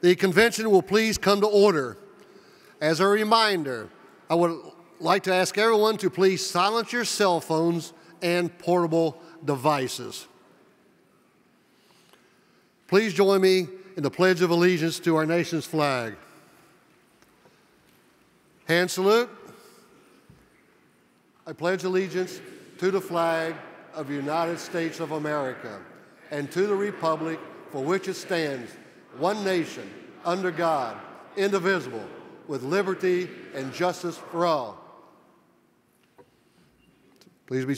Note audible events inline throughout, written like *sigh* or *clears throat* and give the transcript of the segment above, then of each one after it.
The convention will please come to order. As a reminder, I would like to ask everyone to please silence your cell phones and portable devices. Please join me in the Pledge of Allegiance to our nation's flag. Hand salute. I pledge allegiance to the flag of the United States of America and to the republic for which it stands, one nation, under God, indivisible, with liberty and justice for all. Please be,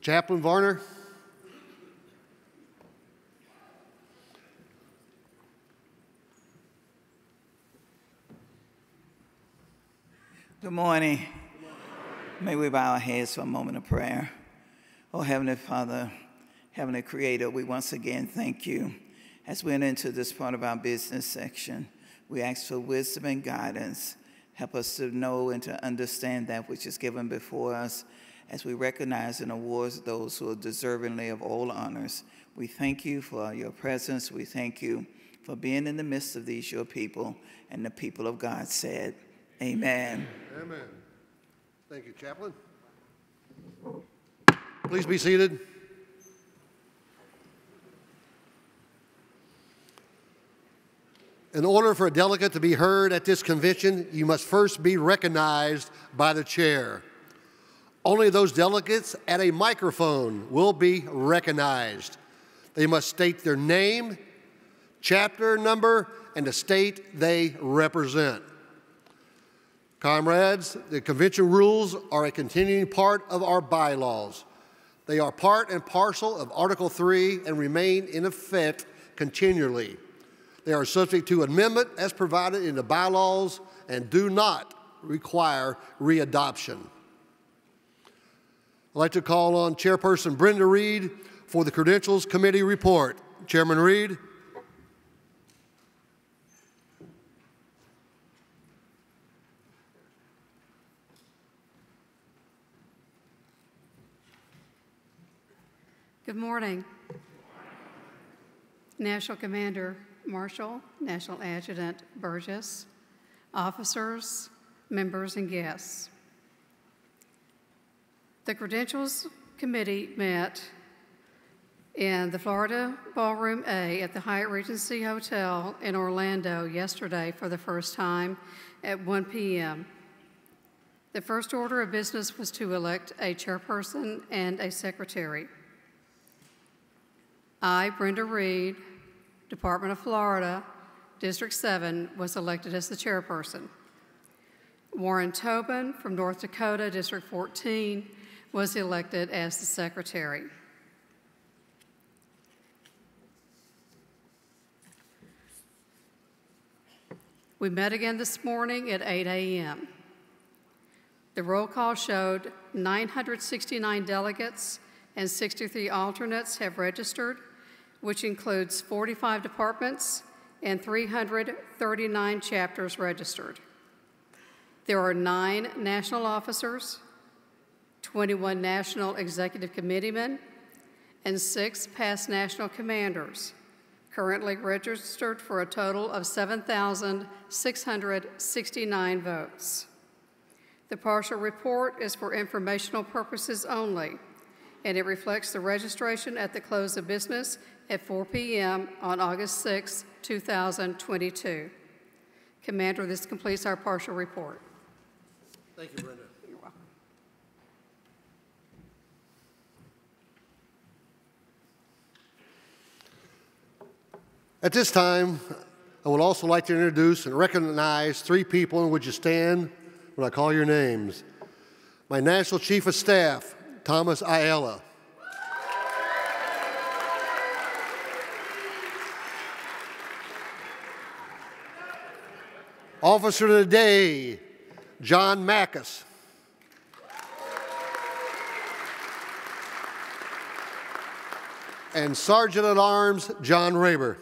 Chaplain Varner. Good morning. May we bow our heads for a moment of prayer. Oh, Heavenly Father, Heavenly Creator, we once again thank you. As we enter into this part of our business section, we ask for wisdom and guidance. Help us to know and to understand that which is given before us as we recognize and award those who are deservingly of all honors. We thank you for your presence. We thank you for being in the midst of these, your people. And the people of God said, Amen. Amen. Thank you, Chaplain. Please be seated. In order for a delegate to be heard at this convention, you must first be recognized by the chair. Only those delegates at a microphone will be recognized. They must state their name, chapter number, and the state they represent. Comrades, the convention rules are a continuing part of our bylaws. They are part and parcel of Article 3 and remain in effect continually. They are subject to amendment as provided in the bylaws and do not require readoption. I'd like to call on Chairperson Brenda Reed for the Credentials Committee report. Chairman Reed. Good morning. National Commander Marshall, National Adjutant Burgess, officers, members, and guests. The Credentials Committee met in the Florida Ballroom A at the Hyatt Regency Hotel in Orlando yesterday for the first time at 1 p.m. The first order of business was to elect a chairperson and a secretary. I, Brenda Reed, Department of Florida, District 7, was elected as the chairperson. Warren Tobin from North Dakota, District 14, was elected as the secretary. We met again this morning at 8 a.m. The roll call showed 969 delegates and 63 alternates have registered which includes 45 departments and 339 chapters registered. There are nine national officers, 21 national executive committeemen, and six past national commanders, currently registered for a total of 7,669 votes. The partial report is for informational purposes only, and it reflects the registration at the close of business at 4 p.m. on August 6, 2022. Commander, this completes our partial report. Thank you, Brenda. You're welcome. At this time, I would also like to introduce and recognize three people, and would you stand when I call your names? My National Chief of Staff, Thomas Ayala. Officer of the Day, John Mackus. And Sergeant at Arms, John Raber.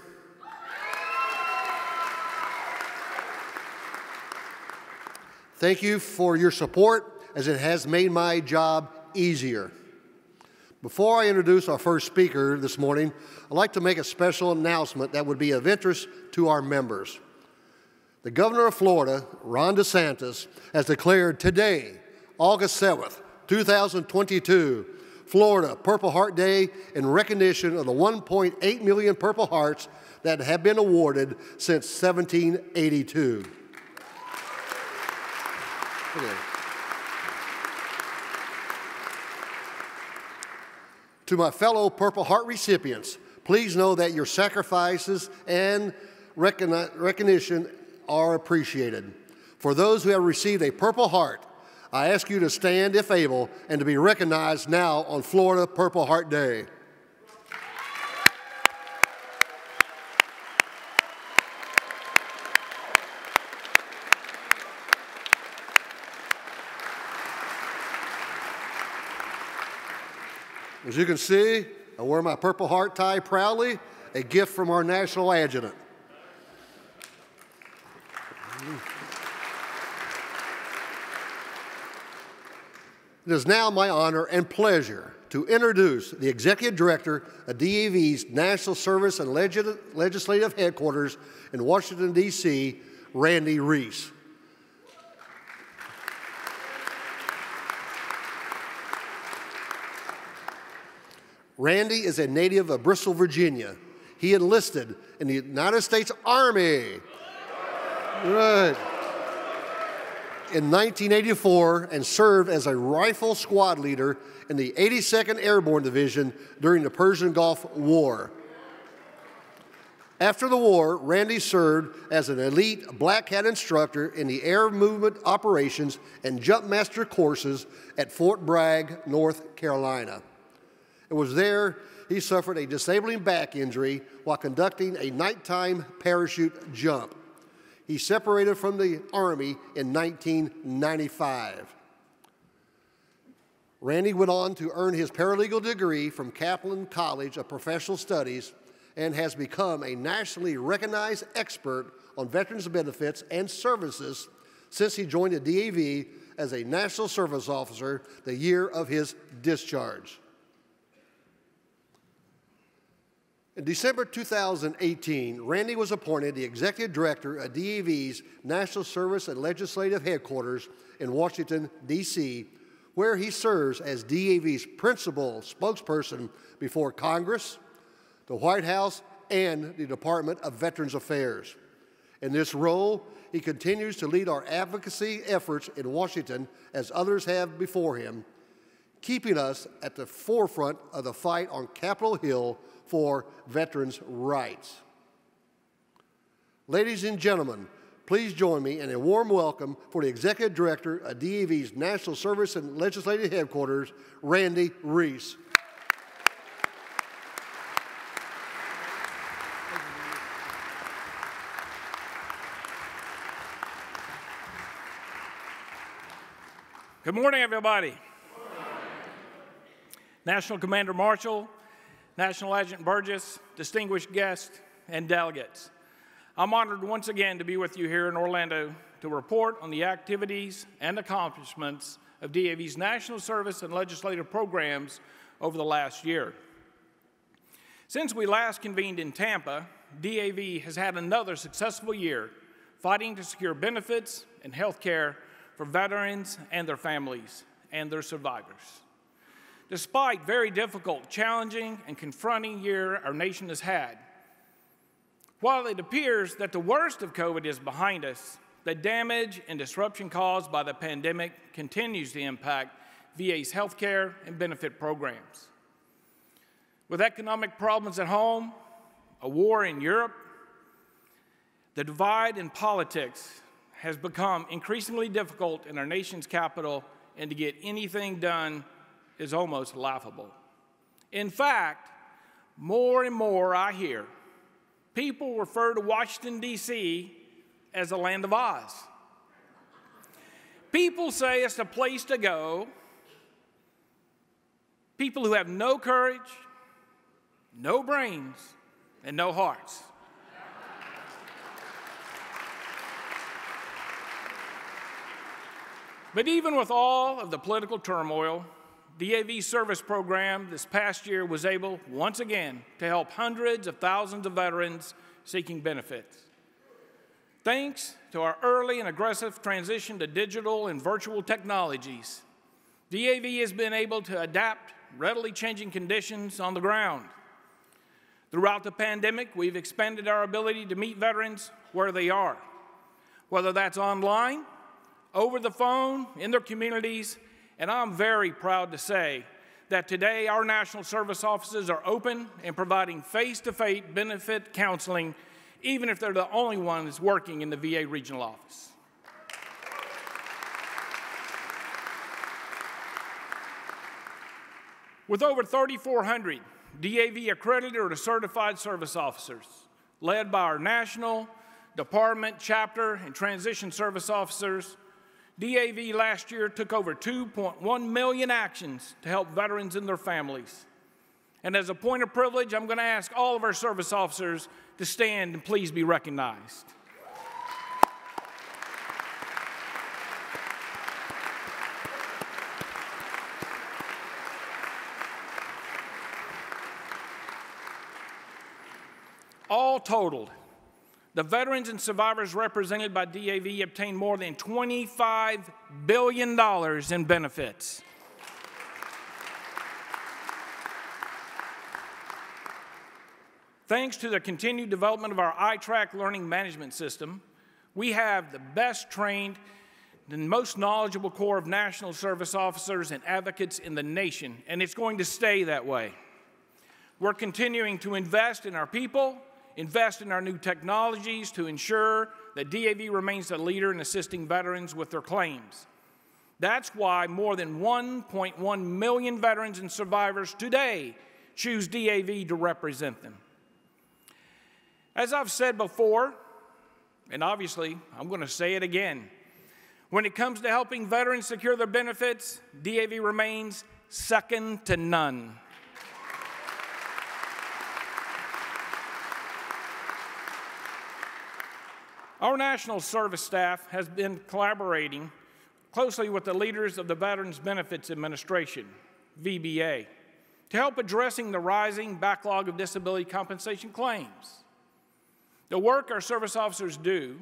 Thank you for your support as it has made my job easier. Before I introduce our first speaker this morning, I'd like to make a special announcement that would be of interest to our members. The governor of Florida, Ron DeSantis, has declared today, August 7th, 2022, Florida Purple Heart Day in recognition of the 1.8 million Purple Hearts that have been awarded since 1782. Okay. To my fellow Purple Heart recipients, please know that your sacrifices and recognition are appreciated. For those who have received a Purple Heart, I ask you to stand if able and to be recognized now on Florida Purple Heart Day. As you can see, I wear my Purple Heart tie proudly, a gift from our national adjutant. It is now my honor and pleasure to introduce the Executive Director of DAV's National Service and Legislative Headquarters in Washington, D.C., Randy Reese. Randy is a native of Bristol, Virginia. He enlisted in the United States Army. Right in 1984 and served as a rifle squad leader in the 82nd Airborne Division during the Persian Gulf War. After the war, Randy served as an elite black hat instructor in the air movement operations and jump master courses at Fort Bragg, North Carolina. It was there he suffered a disabling back injury while conducting a nighttime parachute jump. He separated from the Army in 1995. Randy went on to earn his paralegal degree from Kaplan College of Professional Studies and has become a nationally recognized expert on veterans benefits and services since he joined the DAV as a National Service Officer the year of his discharge. In December 2018, Randy was appointed the Executive Director of DAV's National Service and Legislative Headquarters in Washington, D.C., where he serves as DAV's principal spokesperson before Congress, the White House, and the Department of Veterans Affairs. In this role, he continues to lead our advocacy efforts in Washington as others have before him, keeping us at the forefront of the fight on Capitol Hill for veterans' rights. Ladies and gentlemen, please join me in a warm welcome for the Executive Director of DAV's National Service and Legislative Headquarters, Randy Reese. Good morning, everybody. National Commander Marshall, National Adjutant Burgess, distinguished guests, and delegates. I'm honored once again to be with you here in Orlando to report on the activities and accomplishments of DAV's national service and legislative programs over the last year. Since we last convened in Tampa, DAV has had another successful year fighting to secure benefits and health care for veterans and their families and their survivors. Despite very difficult, challenging, and confronting year our nation has had, while it appears that the worst of COVID is behind us, the damage and disruption caused by the pandemic continues to impact VA's healthcare and benefit programs. With economic problems at home, a war in Europe, the divide in politics has become increasingly difficult in our nation's capital and to get anything done is almost laughable. In fact, more and more I hear people refer to Washington, D.C. as a land of Oz. People say it's a place to go. People who have no courage, no brains, and no hearts. But even with all of the political turmoil, the AV service program this past year was able, once again, to help hundreds of thousands of veterans seeking benefits. Thanks to our early and aggressive transition to digital and virtual technologies, DAV has been able to adapt readily changing conditions on the ground. Throughout the pandemic, we've expanded our ability to meet veterans where they are, whether that's online, over the phone, in their communities, and I'm very proud to say that today our National Service offices are open and providing face to face benefit counseling, even if they're the only ones working in the VA regional office. With over 3,400 DAV accredited or certified service officers, led by our national, department, chapter, and transition service officers, DAV last year took over 2.1 million actions to help veterans and their families. And as a point of privilege, I'm going to ask all of our service officers to stand and please be recognized. All totaled, the veterans and survivors represented by DAV obtained more than $25 billion in benefits. Thanks to the continued development of our iTrack learning management system, we have the best trained and most knowledgeable corps of National Service officers and advocates in the nation, and it's going to stay that way. We're continuing to invest in our people invest in our new technologies to ensure that DAV remains the leader in assisting veterans with their claims. That's why more than 1.1 million veterans and survivors today choose DAV to represent them. As I've said before, and obviously I'm going to say it again, when it comes to helping veterans secure their benefits, DAV remains second to none. Our National Service staff has been collaborating closely with the leaders of the Veterans Benefits Administration, VBA, to help addressing the rising backlog of disability compensation claims. The work our service officers do,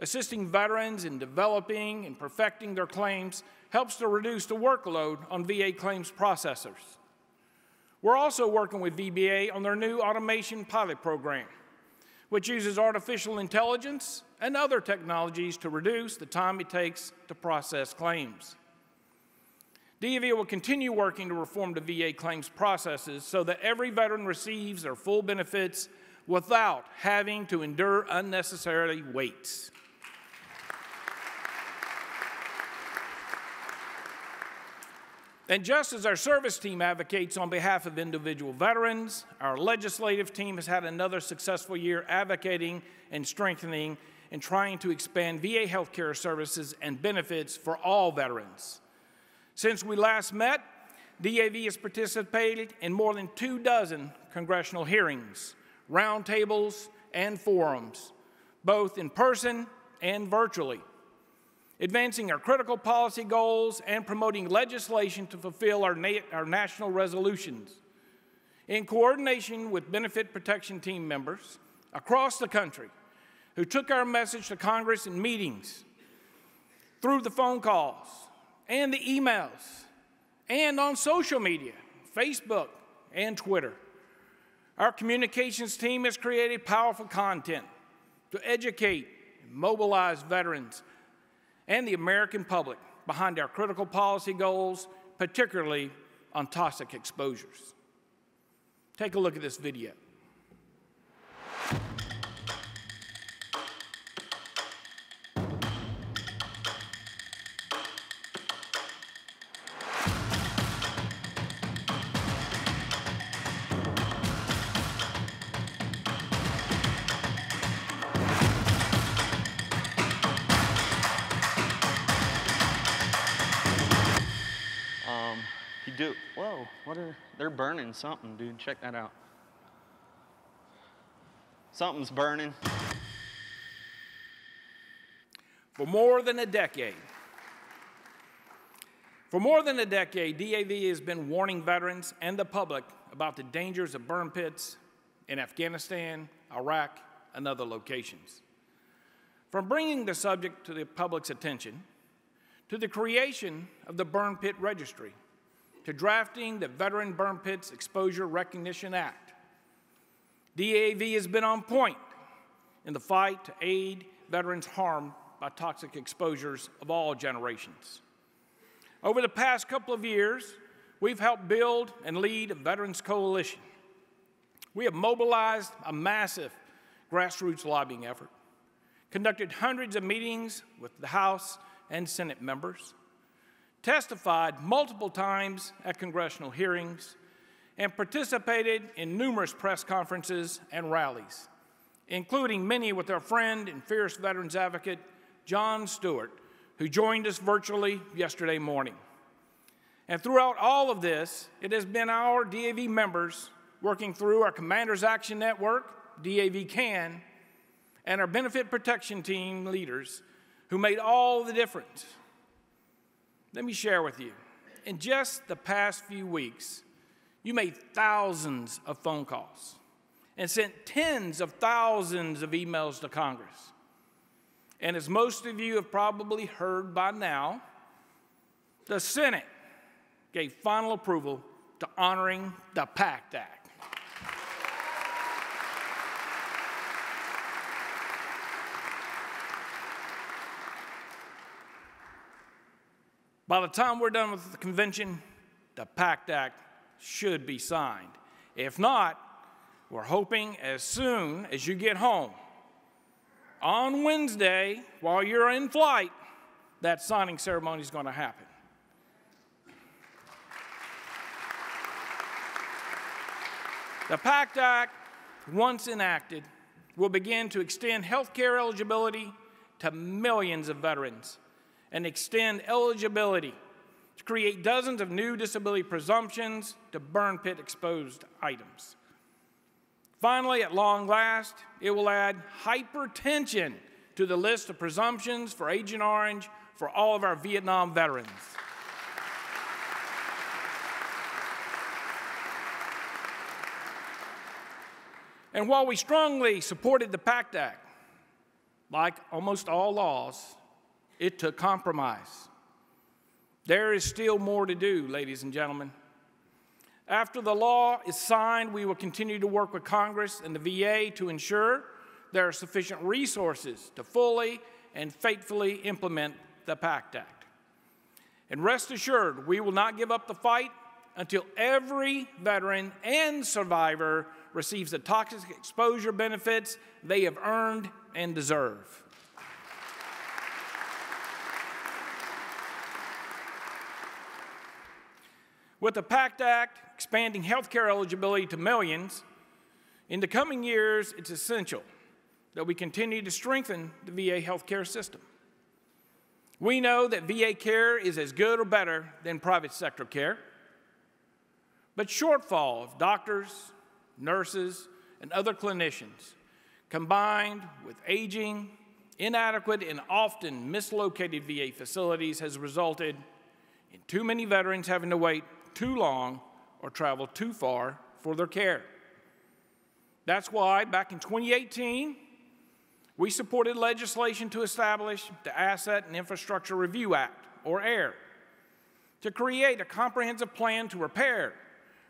assisting veterans in developing and perfecting their claims, helps to reduce the workload on VA claims processors. We're also working with VBA on their new automation pilot program which uses artificial intelligence and other technologies to reduce the time it takes to process claims. DAV will continue working to reform the VA claims processes so that every veteran receives their full benefits without having to endure unnecessary waits. And just as our service team advocates on behalf of individual veterans, our legislative team has had another successful year advocating and strengthening and trying to expand VA healthcare services and benefits for all veterans. Since we last met, DAV has participated in more than two dozen congressional hearings, roundtables, and forums, both in person and virtually advancing our critical policy goals, and promoting legislation to fulfill our, na our national resolutions. In coordination with benefit protection team members across the country who took our message to Congress in meetings, through the phone calls, and the emails, and on social media, Facebook and Twitter. Our communications team has created powerful content to educate and mobilize veterans and the American public behind our critical policy goals, particularly on toxic exposures. Take a look at this video. Burning something, dude. Check that out. Something's burning. For more than a decade, For more than a decade, DAV has been warning veterans and the public about the dangers of burn pits in Afghanistan, Iraq, and other locations. From bringing the subject to the public's attention, to the creation of the Burn Pit Registry, to drafting the Veteran Burn Pits Exposure Recognition Act, DAV has been on point in the fight to aid veterans harmed by toxic exposures of all generations. Over the past couple of years, we've helped build and lead a Veterans Coalition. We have mobilized a massive grassroots lobbying effort, conducted hundreds of meetings with the House and Senate members, testified multiple times at congressional hearings, and participated in numerous press conferences and rallies, including many with our friend and fierce veterans advocate, Jon Stewart, who joined us virtually yesterday morning. And throughout all of this, it has been our DAV members working through our Commanders Action Network, DAV CAN, and our benefit protection team leaders who made all the difference. Let me share with you. In just the past few weeks, you made thousands of phone calls and sent tens of thousands of emails to Congress. And as most of you have probably heard by now, the Senate gave final approval to honoring the PACT Act. By the time we're done with the convention, the PACT Act should be signed. If not, we're hoping as soon as you get home on Wednesday, while you're in flight, that signing ceremony is going to happen. The PACT Act, once enacted, will begin to extend health care eligibility to millions of veterans and extend eligibility to create dozens of new disability presumptions to burn pit exposed items. Finally, at long last, it will add hypertension to the list of presumptions for Agent Orange for all of our Vietnam veterans. And while we strongly supported the PACT Act, like almost all laws, it took compromise. There is still more to do, ladies and gentlemen. After the law is signed, we will continue to work with Congress and the VA to ensure there are sufficient resources to fully and faithfully implement the PACT Act. And rest assured, we will not give up the fight until every veteran and survivor receives the toxic exposure benefits they have earned and deserve. With the PACT Act expanding health care eligibility to millions, in the coming years, it's essential that we continue to strengthen the VA healthcare system. We know that VA care is as good or better than private sector care, but shortfall of doctors, nurses, and other clinicians, combined with aging, inadequate, and often mislocated VA facilities, has resulted in too many veterans having to wait too long or travel too far for their care. That's why back in 2018, we supported legislation to establish the Asset and Infrastructure Review Act, or AIR, to create a comprehensive plan to repair,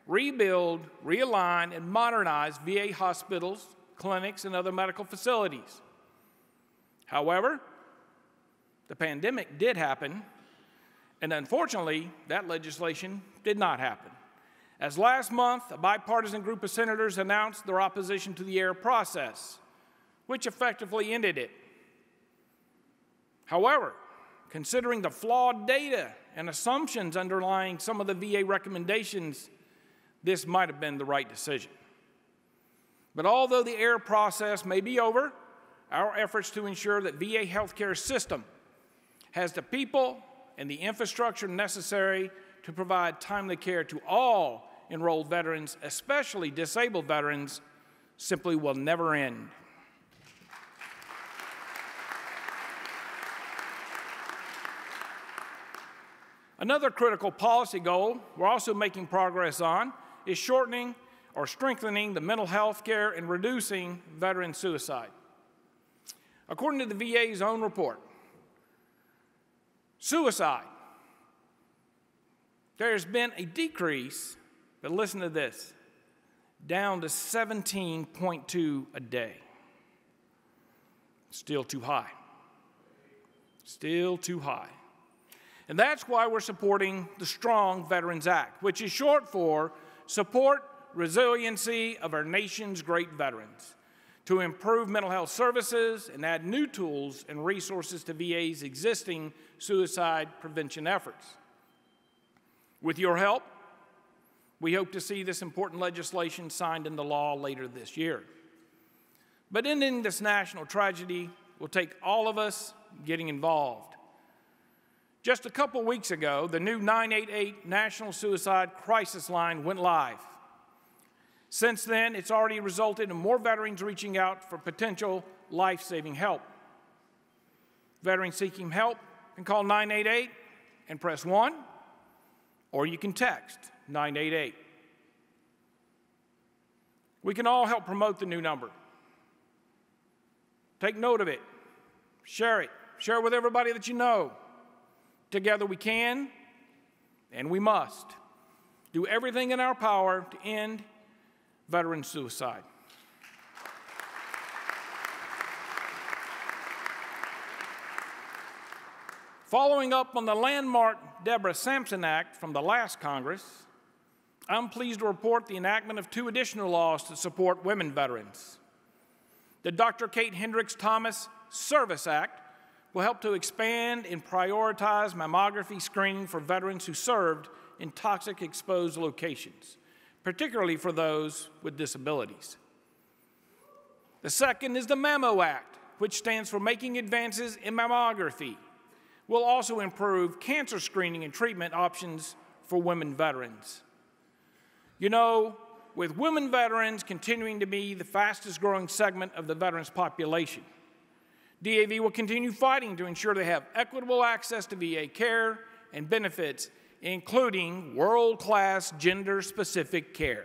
rebuild, realign, and modernize VA hospitals, clinics, and other medical facilities. However, the pandemic did happen, and unfortunately, that legislation did not happen. As last month, a bipartisan group of senators announced their opposition to the AIR process, which effectively ended it. However, considering the flawed data and assumptions underlying some of the VA recommendations, this might have been the right decision. But although the AIR process may be over, our efforts to ensure that VA healthcare system has the people and the infrastructure necessary to provide timely care to all enrolled veterans, especially disabled veterans, simply will never end. Another critical policy goal we're also making progress on is shortening or strengthening the mental health care and reducing veteran suicide. According to the VA's own report, suicide, there's been a decrease, but listen to this, down to 17.2 a day. Still too high. Still too high. And that's why we're supporting the Strong Veterans Act, which is short for Support Resiliency of Our Nation's Great Veterans, to improve mental health services and add new tools and resources to VA's existing suicide prevention efforts. With your help, we hope to see this important legislation signed into law later this year. But ending this national tragedy will take all of us getting involved. Just a couple weeks ago, the new 988 National Suicide Crisis Line went live. Since then, it's already resulted in more veterans reaching out for potential life saving help. Veterans seeking help can call 988 and press 1, or you can text 988. We can all help promote the new number. Take note of it, share it, share it with everybody that you know. Together we can and we must do everything in our power to end veteran suicide. Following up on the landmark Deborah Sampson Act from the last Congress, I'm pleased to report the enactment of two additional laws to support women veterans. The Dr. Kate Hendricks Thomas Service Act will help to expand and prioritize mammography screening for veterans who served in toxic exposed locations, particularly for those with disabilities. The second is the MAMMO Act, which stands for Making Advances in Mammography, will also improve cancer screening and treatment options for women veterans. You know, with women veterans continuing to be the fastest growing segment of the veterans population, DAV will continue fighting to ensure they have equitable access to VA care and benefits, including world class gender specific care.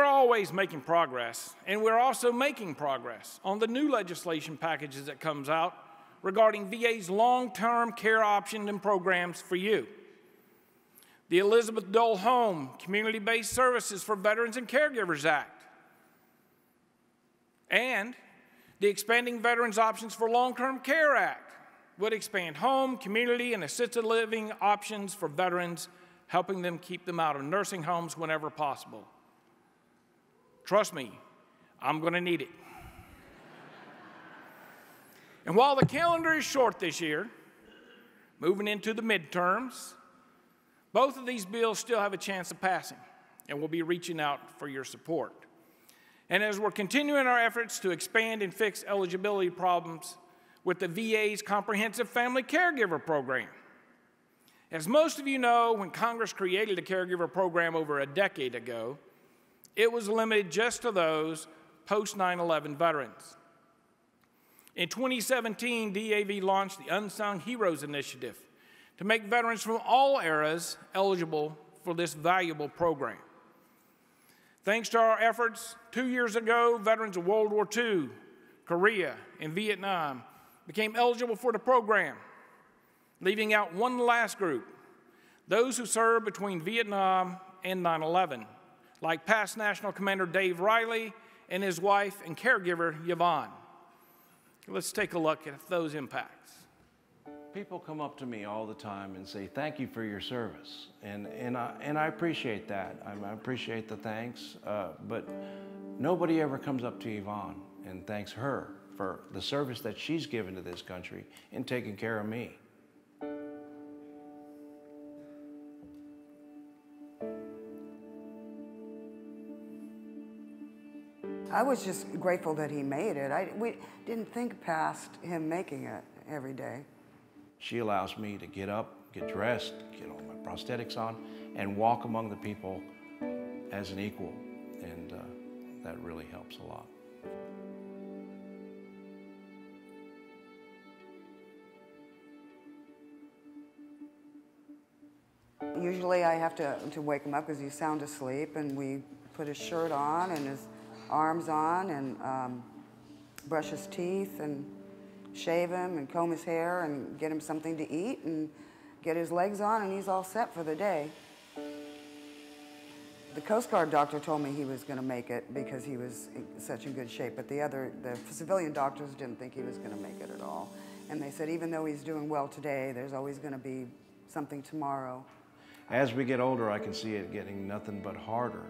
We're always making progress, and we're also making progress on the new legislation packages that comes out regarding VA's long term care options and programs for you. The Elizabeth Dole Home Community Based Services for Veterans and Caregivers Act, and the Expanding Veterans Options for Long Term Care Act would expand home, community, and assisted living options for veterans, helping them keep them out of nursing homes whenever possible. Trust me, I'm going to need it. And while the calendar is short this year, moving into the midterms, both of these bills still have a chance of passing, and we'll be reaching out for your support. And as we're continuing our efforts to expand and fix eligibility problems with the VA's Comprehensive Family Caregiver Program, as most of you know, when Congress created the caregiver program over a decade ago, it was limited just to those post 9 11 veterans. In 2017, DAV launched the Unsung Heroes Initiative to make veterans from all eras eligible for this valuable program. Thanks to our efforts, two years ago, veterans of World War II, Korea, and Vietnam became eligible for the program, leaving out one last group those who served between Vietnam and 9 11, like past National Commander Dave Riley and his wife and caregiver, Yvonne. Let's take a look at those impacts. People come up to me all the time and say, Thank you for your service. And, and, I, and I appreciate that. I, appreciate the thanks. Uh, but nobody ever comes up to Yvonne and thanks her for the service that she's given to this country in taking care of me. I was just grateful that he made it. I, we didn't think past him making it every day. She allows me to get up, get dressed, get all my prosthetics on, and walk among the people as an equal. And uh, that really helps a lot. Usually I have to, to wake him up because he's sound asleep and we put his shirt on and his arms on and um, brush his teeth and shave him and comb his hair and get him something to eat and get his legs on, and he's all set for the day. The Coast Guard doctor told me he was going to make it because he was in such in good shape, but the other, the civilian doctors didn't think he was going to make it at all. And they said even though he's doing well today, there's always going to be something tomorrow. As we get older, I can see it getting nothing but harder.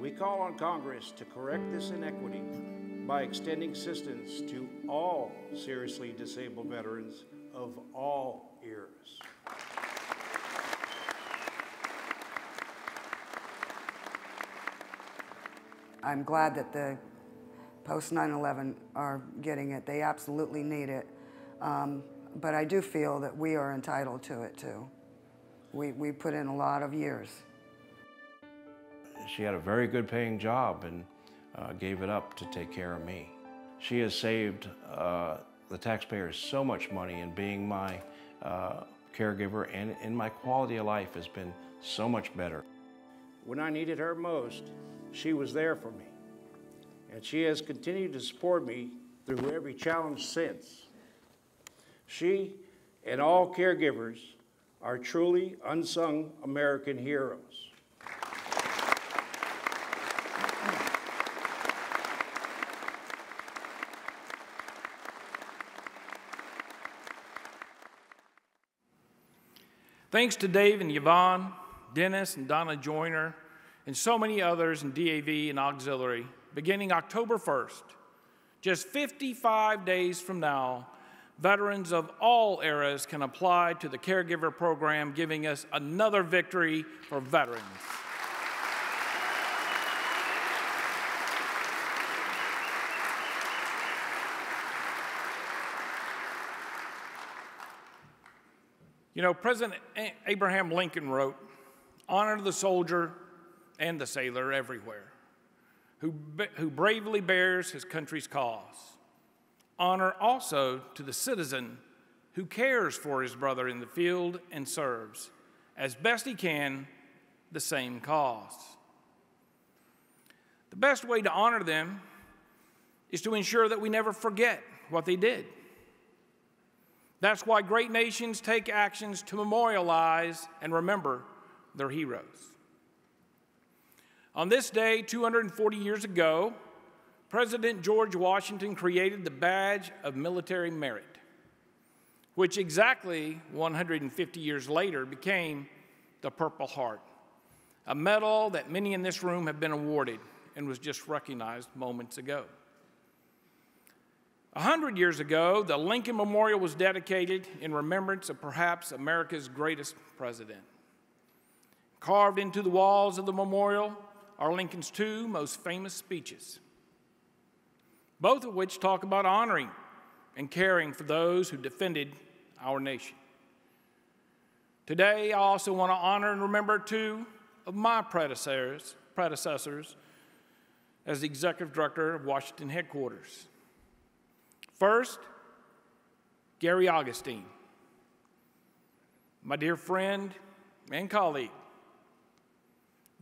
We call on Congress to correct this inequity by extending assistance to all seriously disabled veterans of all eras. I'm glad that the post 9 11 are getting it. They absolutely need it. Um, but I do feel that we are entitled to it too. We, we put in a lot of years. She had a very good paying job and uh, gave it up to take care of me. She has saved uh, the taxpayers so much money and being my uh, caregiver and, and my quality of life has been so much better. When I needed her most, she was there for me. And she has continued to support me through every challenge since. She and all caregivers are truly unsung American heroes. Thanks to Dave and Yvonne, Dennis and Donna Joyner, and so many others in DAV and auxiliary, beginning October 1st, just 55 days from now, veterans of all eras can apply to the caregiver program, giving us another victory for veterans. You know, President Abraham Lincoln wrote, Honor the soldier and the sailor everywhere who, who bravely bears his country's cause. Honor also to the citizen who cares for his brother in the field and serves, as best he can, the same cause. The best way to honor them is to ensure that we never forget what they did. That's why great nations take actions to memorialize and remember their heroes. On this day, 240 years ago, President George Washington created the Badge of Military Merit, which exactly 150 years later became the Purple Heart, a medal that many in this room have been awarded and was just recognized moments ago. A hundred years ago, the Lincoln Memorial was dedicated in remembrance of perhaps America's greatest president. Carved into the walls of the memorial are Lincoln's two most famous speeches, both of which talk about honoring and caring for those who defended our nation. Today, I also want to honor and remember two of my predecessors, predecessors as the executive director of Washington headquarters. First, Gary Augustine, my dear friend and colleague,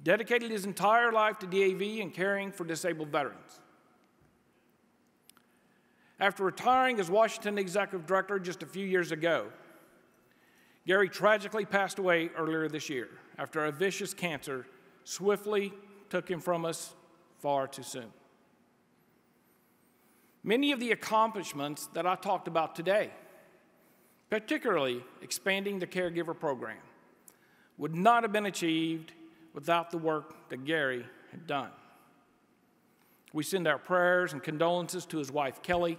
dedicated his entire life to DAV and caring for disabled veterans. After retiring as Washington Executive Director just a few years ago, Gary tragically passed away earlier this year after a vicious cancer swiftly took him from us far too soon. Many of the accomplishments that I talked about today, particularly expanding the caregiver program, would not have been achieved without the work that Gary had done. We send our prayers and condolences to his wife Kelly,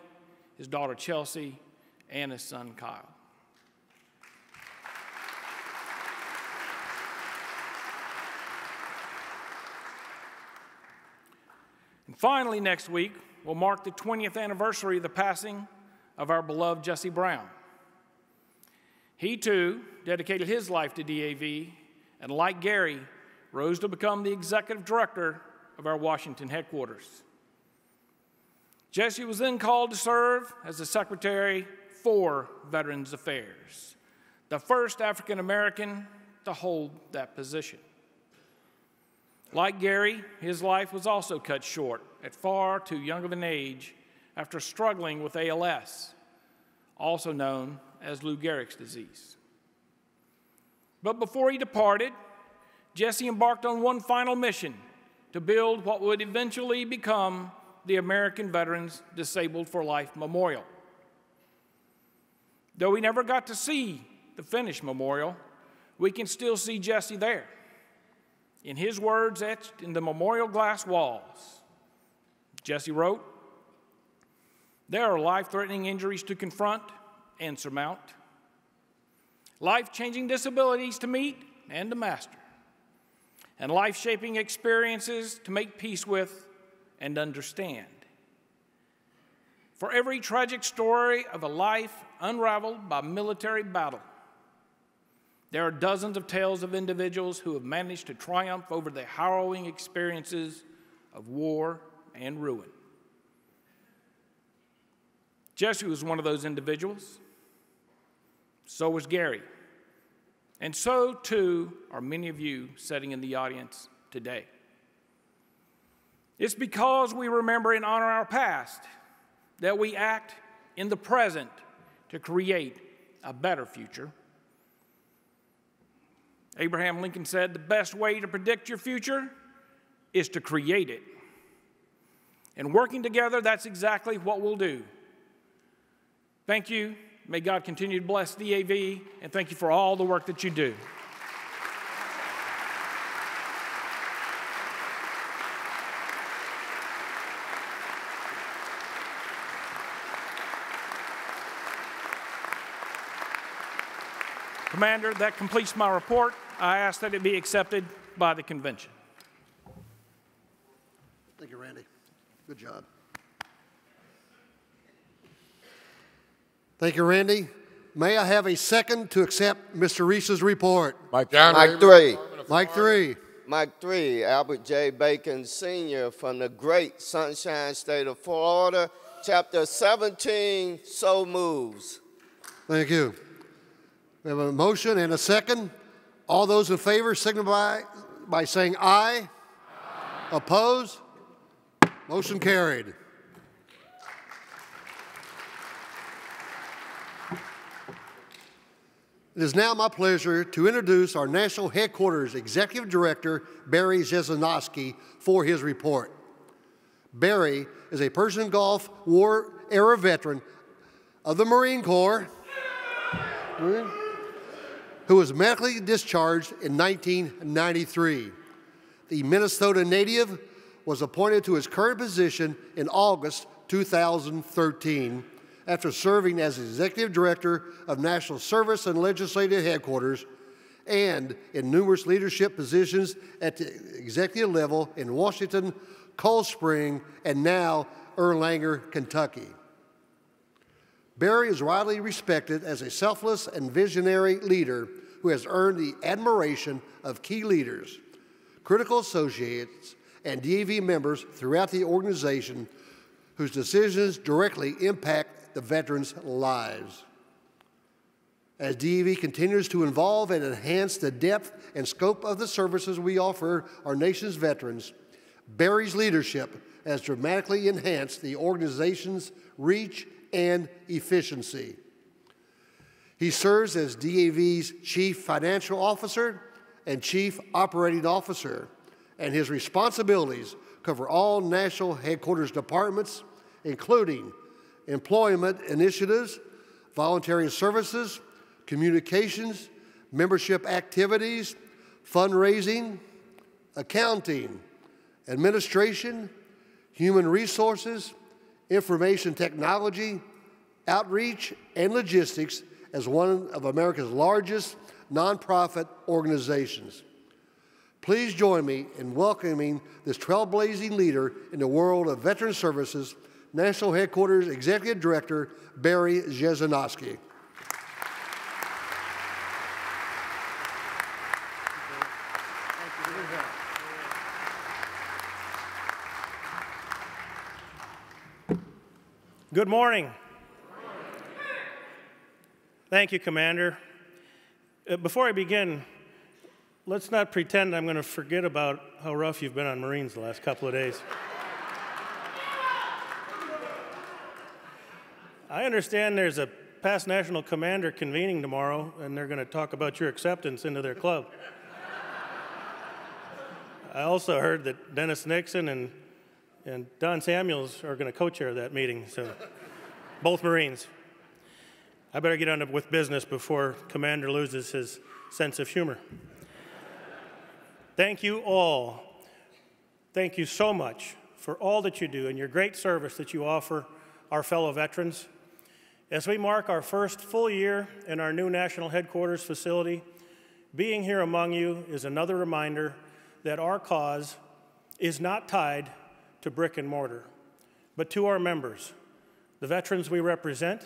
his daughter Chelsea, and his son Kyle. And finally, next week, will mark the 20th anniversary of the passing of our beloved Jesse Brown. He too dedicated his life to DAV, and like Gary, rose to become the executive director of our Washington headquarters. Jesse was then called to serve as the secretary for Veterans Affairs, the first African American, to hold that position. Like Gary, his life was also cut short at far too young of an age after struggling with ALS, also known as Lou Gehrig's disease. But before he departed, Jesse embarked on one final mission to build what would eventually become the American Veterans Disabled for Life Memorial. Though we never got to see the finished memorial, we can still see Jesse there. In his words etched in the memorial glass walls, Jesse wrote, There are life threatening injuries to confront and surmount, life changing disabilities to meet and to master, and life shaping experiences to make peace with and understand. For every tragic story of a life unraveled by military battle, there are dozens of tales of individuals who have managed to triumph over the harrowing experiences of war and ruin. Jesse was one of those individuals. So was Gary. And so, too, are many of you sitting in the audience today. It's because we remember and honor our past that we act in the present to create a better future. Abraham Lincoln said, The best way to predict your future is to create it. And working together, that's exactly what we'll do. Thank you. May God continue to bless DAV, and thank you for all the work that you do. Commander, that completes my report. I ask that it be accepted by the convention. Thank you, Randy. Good job. Thank you, Randy. May I have a second to accept Mr. Reese's report? Mike, Mike three. Mike three. Mike three. Albert J. Bacon Sr. from the great Sunshine State of Florida, chapter 17. So moves. Thank you. We have a motion and a second. All those in favor signify by saying aye. aye. Opposed? Motion carried. It is now my pleasure to introduce our National Headquarters Executive Director, Barry Jesinoski, for his report. Barry is a Persian Gulf War era veteran of the Marine Corps who was medically discharged in 1993. The Minnesota native was appointed to his current position in August 2013 after serving as Executive Director of National Service and Legislative Headquarters and in numerous leadership positions at the executive level in Washington, Cold Spring, and now Erlanger, Kentucky. Barry is widely respected as a selfless and visionary leader who has earned the admiration of key leaders, critical associates, and DAV members throughout the organization whose decisions directly impact the veterans' lives. As DAV continues to involve and enhance the depth and scope of the services we offer our nation's veterans, Barry's leadership has dramatically enhanced the organization's reach and efficiency. He serves as DAV's Chief Financial Officer and Chief Operating Officer, and his responsibilities cover all national headquarters departments, including employment initiatives, voluntary services, communications, membership activities, fundraising, accounting, administration, human resources, information technology, outreach, and logistics as one of America's largest nonprofit organizations. Please join me in welcoming this trailblazing leader in the world of veteran services, National Headquarters Executive Director Barry Jesinoski. Good morning. Thank you, Commander. Uh, before I begin, let's not pretend I'm going to forget about how rough you've been on Marines the last couple of days. I understand there's a past national commander convening tomorrow, and they're going to talk about your acceptance into their club. *laughs* I also heard that Dennis Nixon and, and Don Samuels are going to co chair that meeting, so both Marines. I better get on with business before Commander loses his sense of humor. Thank you all. Thank you so much for all that you do and your great service that you offer our fellow veterans. As we mark our first full year in our new national headquarters facility, being here among you is another reminder that our cause is not tied to brick and mortar, but to our members, the veterans we represent,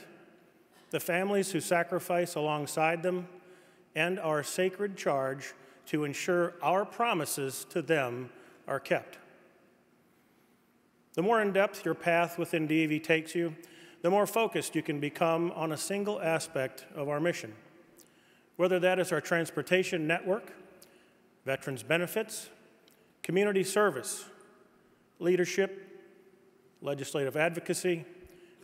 the families who sacrifice alongside them, and our sacred charge to ensure our promises to them are kept. The more in depth your path within DAV takes you, the more focused you can become on a single aspect of our mission, whether that is our transportation network, veterans benefits, community service, leadership, legislative advocacy,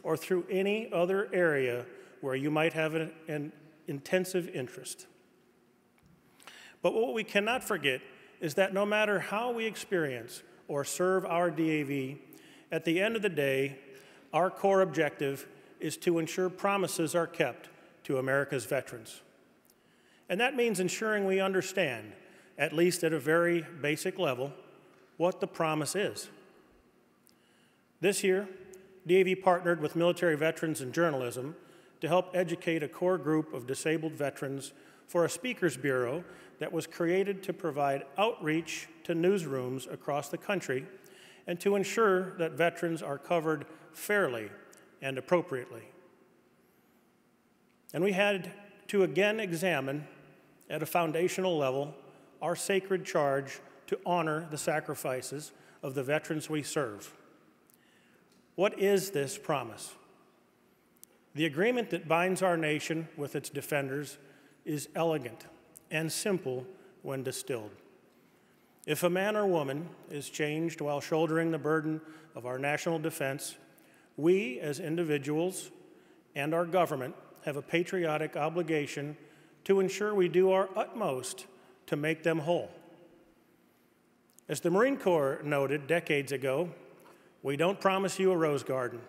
or through any other area where you might have an, an intensive interest. But what we cannot forget is that no matter how we experience or serve our DAV, at the end of the day, our core objective is to ensure promises are kept to America's veterans. And that means ensuring we understand, at least at a very basic level, what the promise is. This year, DAV partnered with Military Veterans in Journalism to help educate a core group of disabled veterans for a speakers bureau that was created to provide outreach to newsrooms across the country and to ensure that veterans are covered fairly and appropriately. And we had to again examine at a foundational level our sacred charge to honor the sacrifices of the veterans we serve. What is this promise? The agreement that binds our nation with its defenders is elegant and simple when distilled. If a man or woman is changed while shouldering the burden of our national defense, we as individuals and our government have a patriotic obligation to ensure we do our utmost to make them whole. As the Marine Corps noted decades ago, we don't promise you a rose garden.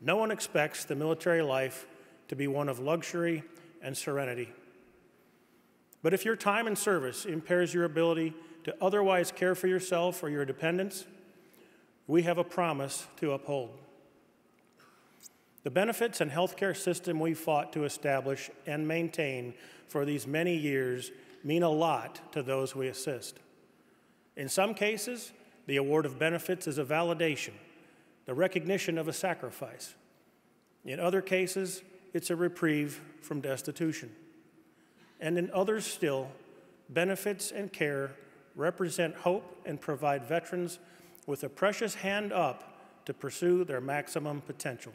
No one expects the military life to be one of luxury and serenity. But if your time in service impairs your ability to otherwise care for yourself or your dependents, we have a promise to uphold. The benefits and healthcare system we fought to establish and maintain for these many years mean a lot to those we assist. In some cases, the award of benefits is a validation, the recognition of a sacrifice. In other cases, it's a reprieve from destitution. And in others still, benefits and care represent hope and provide veterans with a precious hand up to pursue their maximum potential.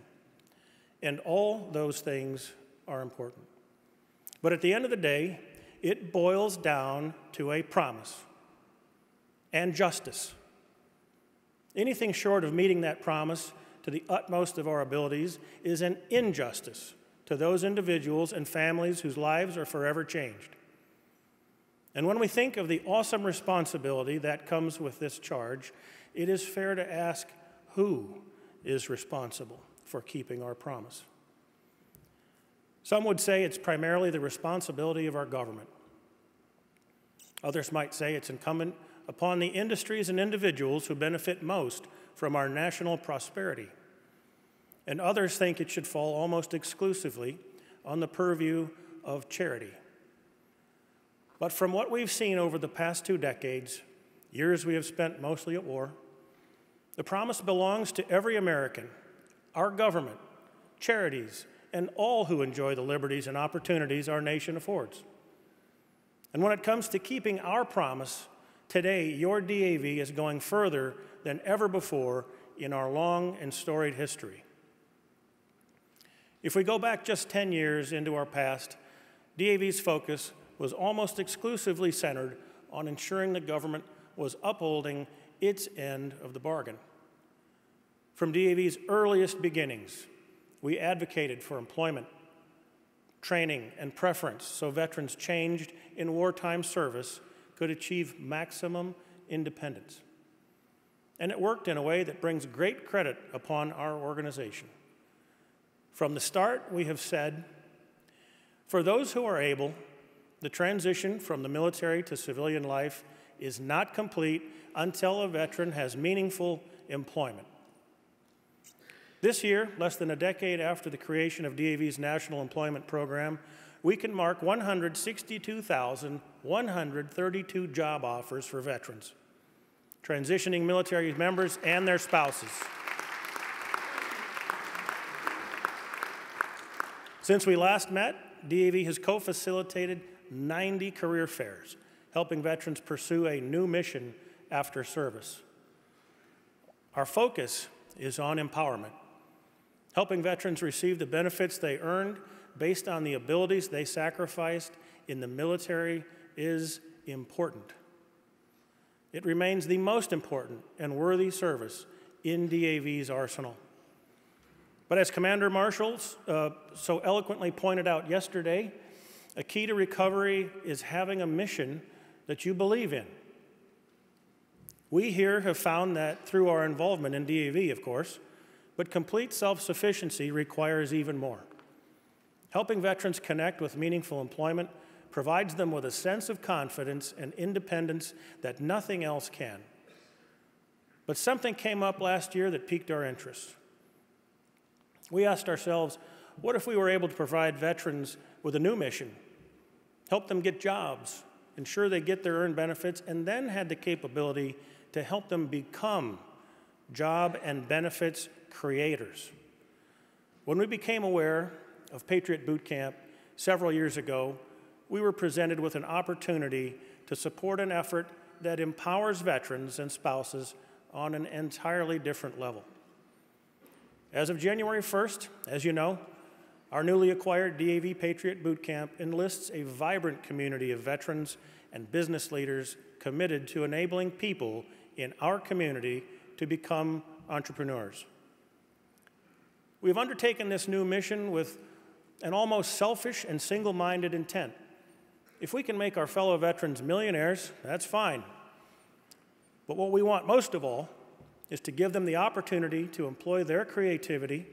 And all those things are important. But at the end of the day, it boils down to a promise and justice. Anything short of meeting that promise to the utmost of our abilities is an injustice to those individuals and families whose lives are forever changed. And when we think of the awesome responsibility that comes with this charge, it is fair to ask who is responsible for keeping our promise. Some would say it's primarily the responsibility of our government. Others might say it's incumbent upon the industries and individuals who benefit most from our national prosperity. And others think it should fall almost exclusively on the purview of charity. But from what we've seen over the past two decades, years we have spent mostly at war, the promise belongs to every American, our government, charities, and all who enjoy the liberties and opportunities our nation affords. And when it comes to keeping our promise, Today, your DAV is going further than ever before in our long and storied history. If we go back just 10 years into our past, DAV's focus was almost exclusively centered on ensuring the government was upholding its end of the bargain. From DAV's earliest beginnings, we advocated for employment, training, and preference so veterans changed in wartime service could achieve maximum independence. And it worked in a way that brings great credit upon our organization. From the start, we have said for those who are able, the transition from the military to civilian life is not complete until a veteran has meaningful employment. This year, less than a decade after the creation of DAV's National Employment Program, we can mark 162,132 job offers for veterans, transitioning military members and their spouses. Since we last met, DAV has co facilitated 90 career fairs, helping veterans pursue a new mission after service. Our focus is on empowerment, helping veterans receive the benefits they earned based on the abilities they sacrificed in the military is important. It remains the most important and worthy service in DAV's arsenal. But as Commander Marshall uh, so eloquently pointed out yesterday, a key to recovery is having a mission that you believe in. We here have found that through our involvement in DAV, of course, but complete self sufficiency requires even more. Helping veterans connect with meaningful employment provides them with a sense of confidence and independence that nothing else can. But something came up last year that piqued our interest. We asked ourselves, what if we were able to provide veterans with a new mission, help them get jobs, ensure they get their earned benefits, and then had the capability to help them become job and benefits creators? When we became aware of Patriot Boot Camp several years ago, we were presented with an opportunity to support an effort that empowers veterans and spouses on an entirely different level. As of January 1st, as you know, our newly acquired DAV Patriot Boot Camp enlists a vibrant community of veterans and business leaders committed to enabling people in our community to become entrepreneurs. We've undertaken this new mission with an almost selfish and single minded intent. If we can make our fellow veterans millionaires, that's fine. But what we want most of all is to give them the opportunity to employ their creativity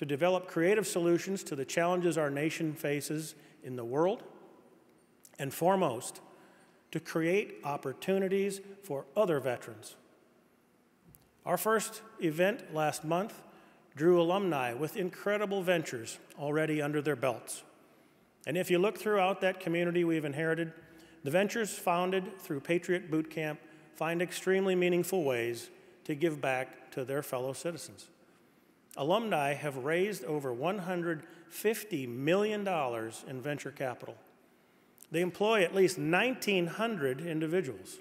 to develop creative solutions to the challenges our nation faces in the world, and foremost, to create opportunities for other veterans. Our first event last month drew alumni with incredible ventures already under their belts. And if you look throughout that community we've inherited, the ventures founded through Patriot Boot Camp find extremely meaningful ways to give back to their fellow citizens. Alumni have raised over $150 million in venture capital. They employ at least 1,900 individuals.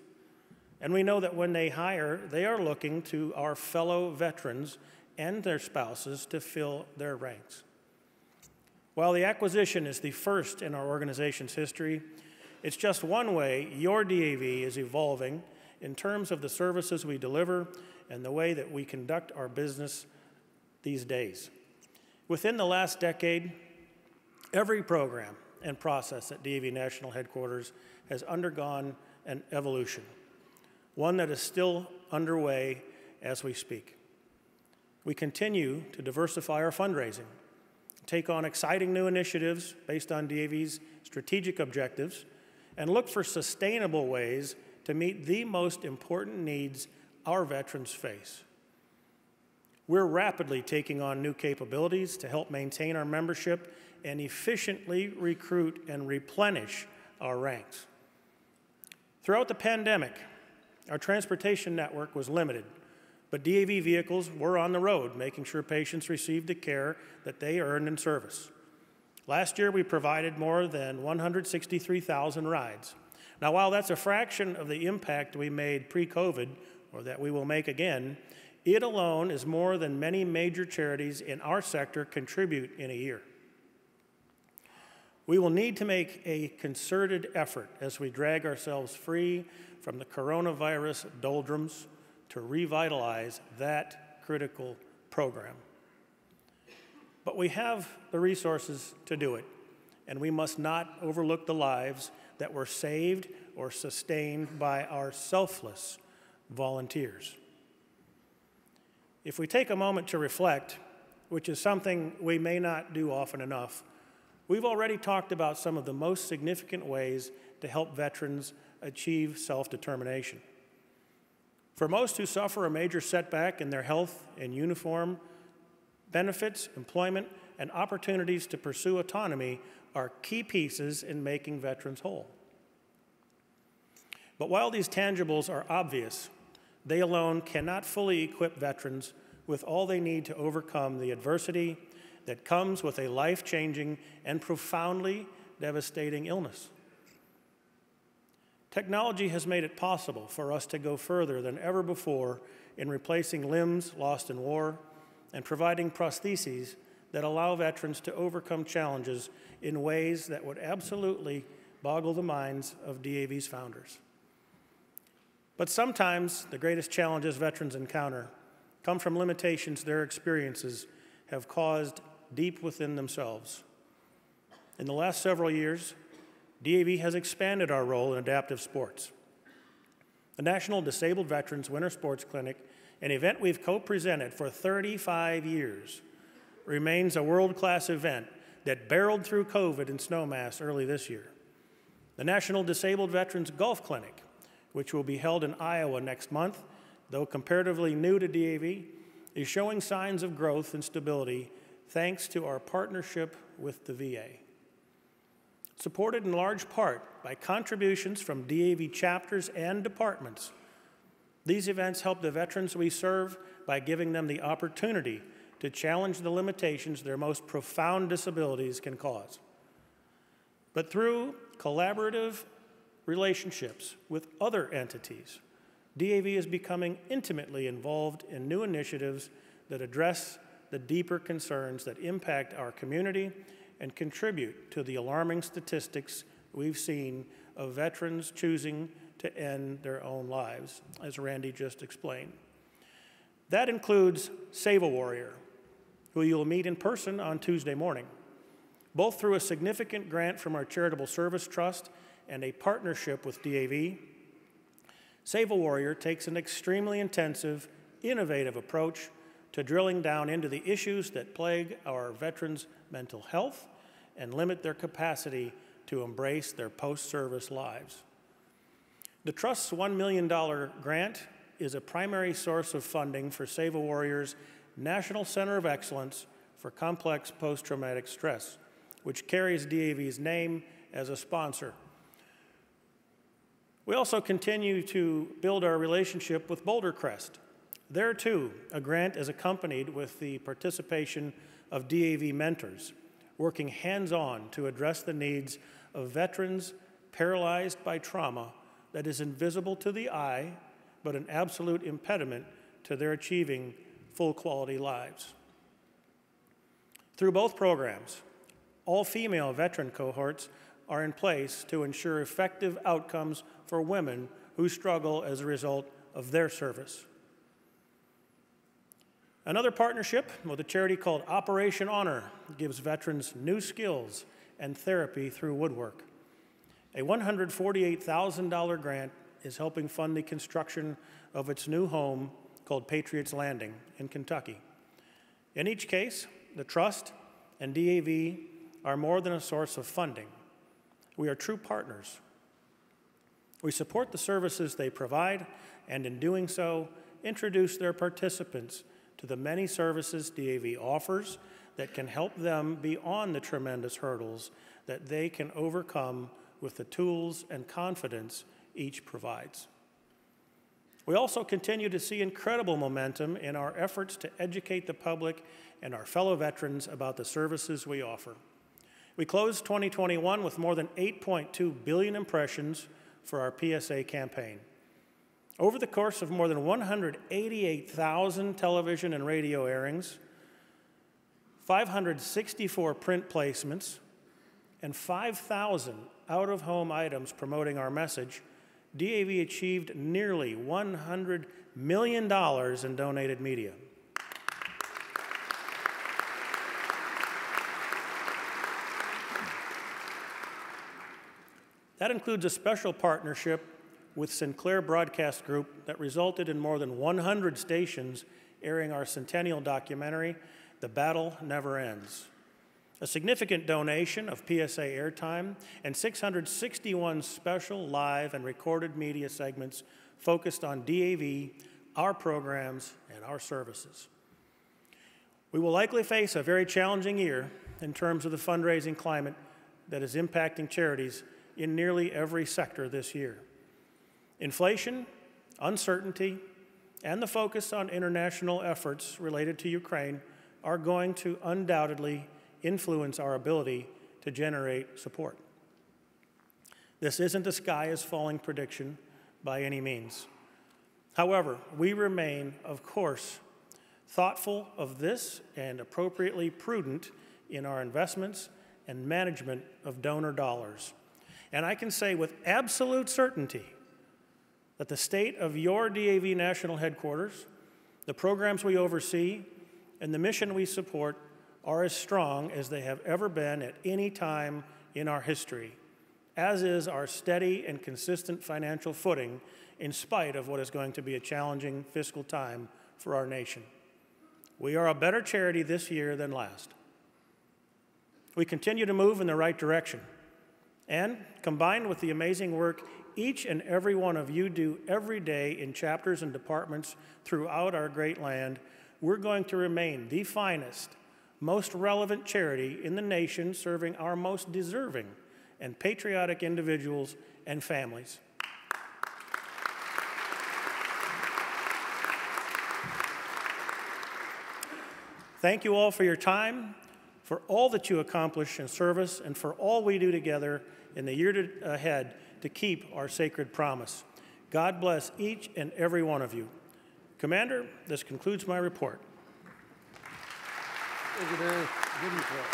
And we know that when they hire, they are looking to our fellow veterans and their spouses to fill their ranks. While the acquisition is the first in our organization's history, it's just one way your DAV is evolving in terms of the services we deliver and the way that we conduct our business these days. Within the last decade, every program and process at DAV National Headquarters has undergone an evolution, one that is still underway as we speak. We continue to diversify our fundraising, take on exciting new initiatives based on DAV's strategic objectives, and look for sustainable ways to meet the most important needs our veterans face. We're rapidly taking on new capabilities to help maintain our membership and efficiently recruit and replenish our ranks. Throughout the pandemic, our transportation network was limited, but DAV vehicles were on the road, making sure patients received the care that they earned in service. Last year, we provided more than 163,000 rides. Now, while that's a fraction of the impact we made pre COVID, or that we will make again, it alone is more than many major charities in our sector contribute in a year. We will need to make a concerted effort as we drag ourselves free from the coronavirus doldrums to revitalize that critical program. But we have the resources to do it, and we must not overlook the lives that were saved or sustained by our selfless volunteers. If we take a moment to reflect, which is something we may not do often enough, we've already talked about some of the most significant ways to help veterans achieve self determination. For most who suffer a major setback in their health and uniform, benefits, employment, and opportunities to pursue autonomy are key pieces in making veterans whole. But while these tangibles are obvious, they alone cannot fully equip veterans with all they need to overcome the adversity that comes with a life changing and profoundly devastating illness. Technology has made it possible for us to go further than ever before in replacing limbs lost in war and providing prostheses that allow veterans to overcome challenges in ways that would absolutely boggle the minds of DAV's founders. But sometimes the greatest challenges veterans encounter come from limitations their experiences have caused deep within themselves. In the last several years, DAV has expanded our role in adaptive sports. The National Disabled Veterans Winter Sports Clinic, an event we've co presented for 35 years, remains a world class event that barreled through COVID and Snowmass early this year. The National Disabled Veterans Golf Clinic, which will be held in Iowa next month, though comparatively new to DAV, is showing signs of growth and stability thanks to our partnership with the VA. Supported in large part by contributions from DAV chapters and departments, these events help the veterans we serve by giving them the opportunity to challenge the limitations their most profound disabilities can cause. But through collaborative relationships with other entities, DAV is becoming intimately involved in new initiatives that address the deeper concerns that impact our community and contribute to the alarming statistics we've seen of veterans choosing to end their own lives, as Randy just explained. That includes Save a Warrior, who you'll meet in person on Tuesday morning, both through a significant grant from our Charitable Service Trust and a partnership with DAV. Save a Warrior takes an extremely intensive, innovative approach to drilling down into the issues that plague our veterans' mental health and limit their capacity to embrace their post service lives. The Trust's $1 million grant is a primary source of funding for Save a Warrior's National Center of Excellence for Complex Post Traumatic Stress, which carries DAV's name as a sponsor. We also continue to build our relationship with Boulder Crest. There, too, a grant is accompanied with the participation of DAV mentors, working hands on to address the needs of veterans paralyzed by trauma that is invisible to the eye, but an absolute impediment to their achieving full quality lives. Through both programs, all female veteran cohorts are in place to ensure effective outcomes for women who struggle as a result of their service. Another partnership with a charity called Operation Honor gives veterans new skills and therapy through woodwork. A $148,000 grant is helping fund the construction of its new home called Patriots Landing in Kentucky. In each case, the Trust and DAV are more than a source of funding. We are true partners. We support the services they provide, and in doing so, introduce their participants to the many services DAV offers that can help them beyond the tremendous hurdles that they can overcome with the tools and confidence each provides. We also continue to see incredible momentum in our efforts to educate the public and our fellow veterans about the services we offer. We closed 2021 with more than 8.2 billion impressions for our PSA campaign. Over the course of more than 188,000 television and radio airings, 564 print placements, and 5,000 out of home items promoting our message, DAV achieved nearly $100 million in donated media. That includes a special partnership with Sinclair Broadcast Group that resulted in more than 100 stations airing our centennial documentary, The Battle Never Ends. A significant donation of PSA airtime and 661 special live and recorded media segments focused on DAV, our programs, and our services. We will likely face a very challenging year in terms of the fundraising climate that is impacting charities in nearly every sector this year. Inflation, uncertainty, and the focus on international efforts related to Ukraine are going to undoubtedly influence our ability to generate support. This isn't a sky is falling prediction by any means. However, we remain, of course, thoughtful of this and appropriately prudent in our investments and management of donor dollars. And I can say with absolute certainty that the state of your DAV national headquarters, the programs we oversee, and the mission we support are as strong as they have ever been at any time in our history, as is our steady and consistent financial footing in spite of what is going to be a challenging fiscal time for our nation. We are a better charity this year than last. We continue to move in the right direction. And combined with the amazing work each and every one of you do every day in chapters and departments throughout our great land, we're going to remain the finest, most relevant charity in the nation serving our most deserving and patriotic individuals and families. Thank you all for your time, for all that you accomplish in service, and for all we do together in the year to, ahead to keep our sacred promise. God bless each and every one of you. Commander, this concludes my report. Thank you, Barry. Good report.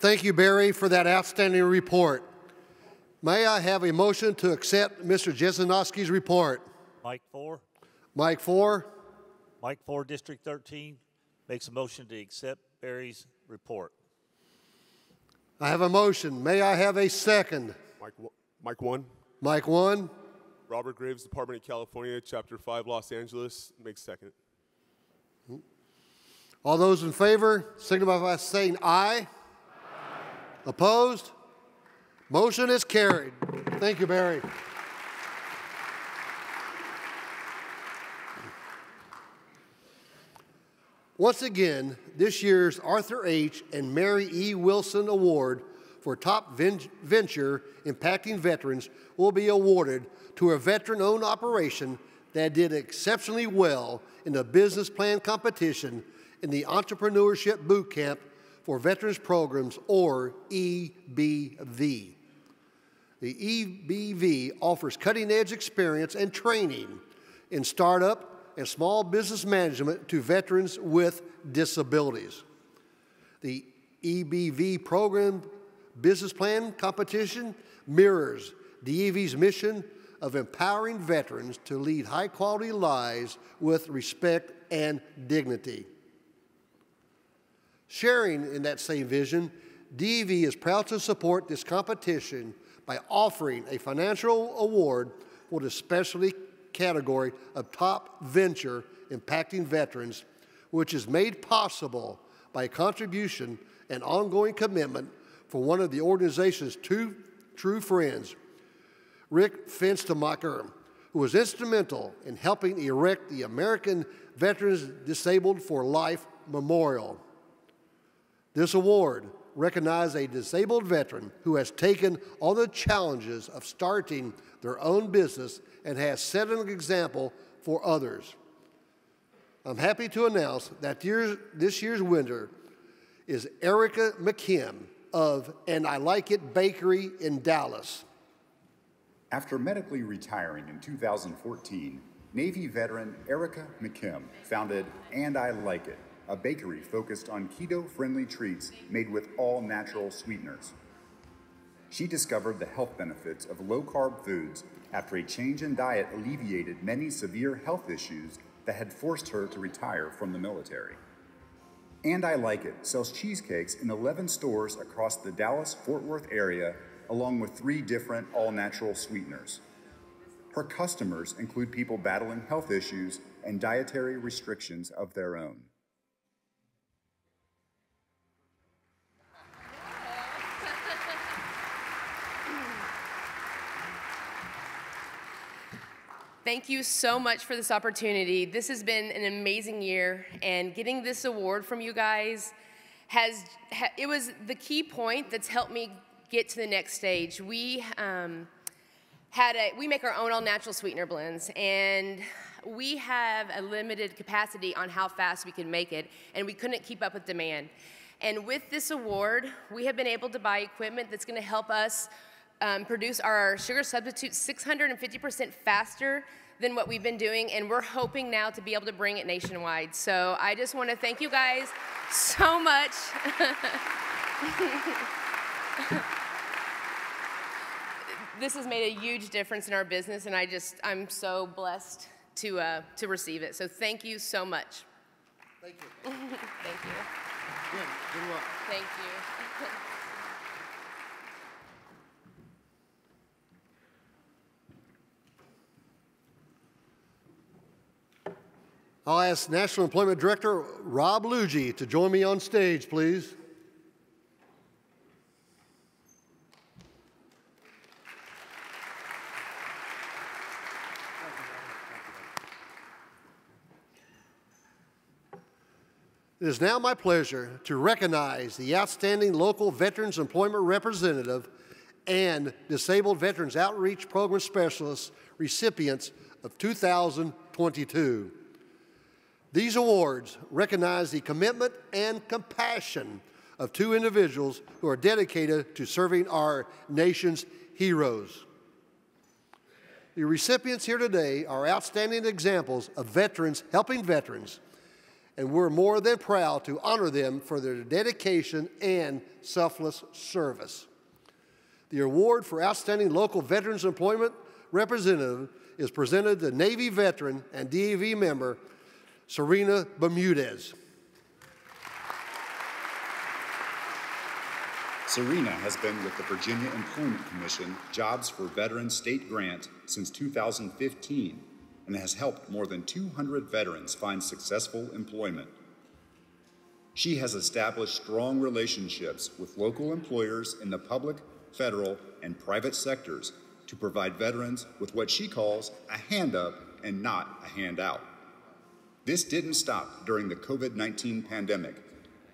Thank you, Barry, for that outstanding report. May I have a motion to accept Mr. Jesinoski's report? Mike Four. Mike Four. Mike Four, District 13, makes a motion to accept Barry's report. I have a motion. May I have a second? Mike, Mike 1. Mike 1. Robert Graves, Department of California, Chapter 5, Los Angeles, makes second. Hmm. All those in favor signify by saying aye. aye. Opposed? Motion is carried. Thank you, Barry. Once again, this year's Arthur H. and Mary E. Wilson Award for Top Venture Impacting Veterans will be awarded to a veteran owned operation that did exceptionally well in the business plan competition in the Entrepreneurship Boot Camp for Veterans Programs, or EBV. The EBV offers cutting edge experience and training in startup and small business management to veterans with disabilities. The EBV program business plan competition mirrors DAV's mission of empowering veterans to lead high quality lives with respect and dignity. Sharing in that same vision, DAV is proud to support this competition by offering a financial award for the specialty category of top venture impacting veterans, which is made possible by a contribution and ongoing commitment for one of the organization's two true friends, Rick Fenstermacher, who was instrumental in helping erect the American Veterans Disabled for Life Memorial. This award recognizes a disabled veteran who has taken on the challenges of starting their own business and has set an example for others. I'm happy to announce that this year's winner is Erica McKim of And I Like It Bakery in Dallas. After medically retiring in 2014, Navy veteran Erica McKim founded And I Like It, a bakery focused on keto friendly treats made with all natural sweeteners. She discovered the health benefits of low carb foods after a change in diet alleviated many severe health issues that had forced her to retire from the military. And I Like It sells cheesecakes in 11 stores across the Dallas Fort Worth area, along with three different all natural sweeteners. Her customers include people battling health issues and dietary restrictions of their own. Thank you so much for this opportunity. This has been an amazing year, and getting this award from you guys has, it was the key point that's helped me get to the next stage. We um, had a, we make our own all natural sweetener blends, and we have a limited capacity on how fast we can make it, and we couldn't keep up with demand. And with this award, we have been able to buy equipment that's gonna help us um, produce our sugar substitutes 650% faster than what we've been doing, and we're hoping now to be able to bring it nationwide. So I just want to thank you guys so much. *laughs* this has made a huge difference in our business, and I just I'm so blessed to uh, to receive it. So thank you so much. Thank you. *laughs* thank you. Good. Good luck. Thank you. *laughs* I'll ask National Employment Director Rob Luigi to join me on stage, please. It is now my pleasure to recognize the outstanding local Veterans Employment Representative and Disabled Veterans Outreach Program Specialist recipients of 2022. These awards recognize the commitment and compassion of two individuals who are dedicated to serving our nation's heroes. The recipients here today are outstanding examples of veterans helping veterans, and we're more than proud to honor them for their dedication and selfless service. The award for Outstanding Local Veterans Employment Representative is presented to Navy veteran and DAV member Serena Bermudez. Serena has been with the Virginia Employment Commission Jobs for Veterans State Grant since 2015 and has helped more than 200 veterans find successful employment. She has established strong relationships with local employers in the public, federal, and private sectors to provide veterans with what she calls a hand up and not a handout. This didn't stop during the COVID 19 pandemic,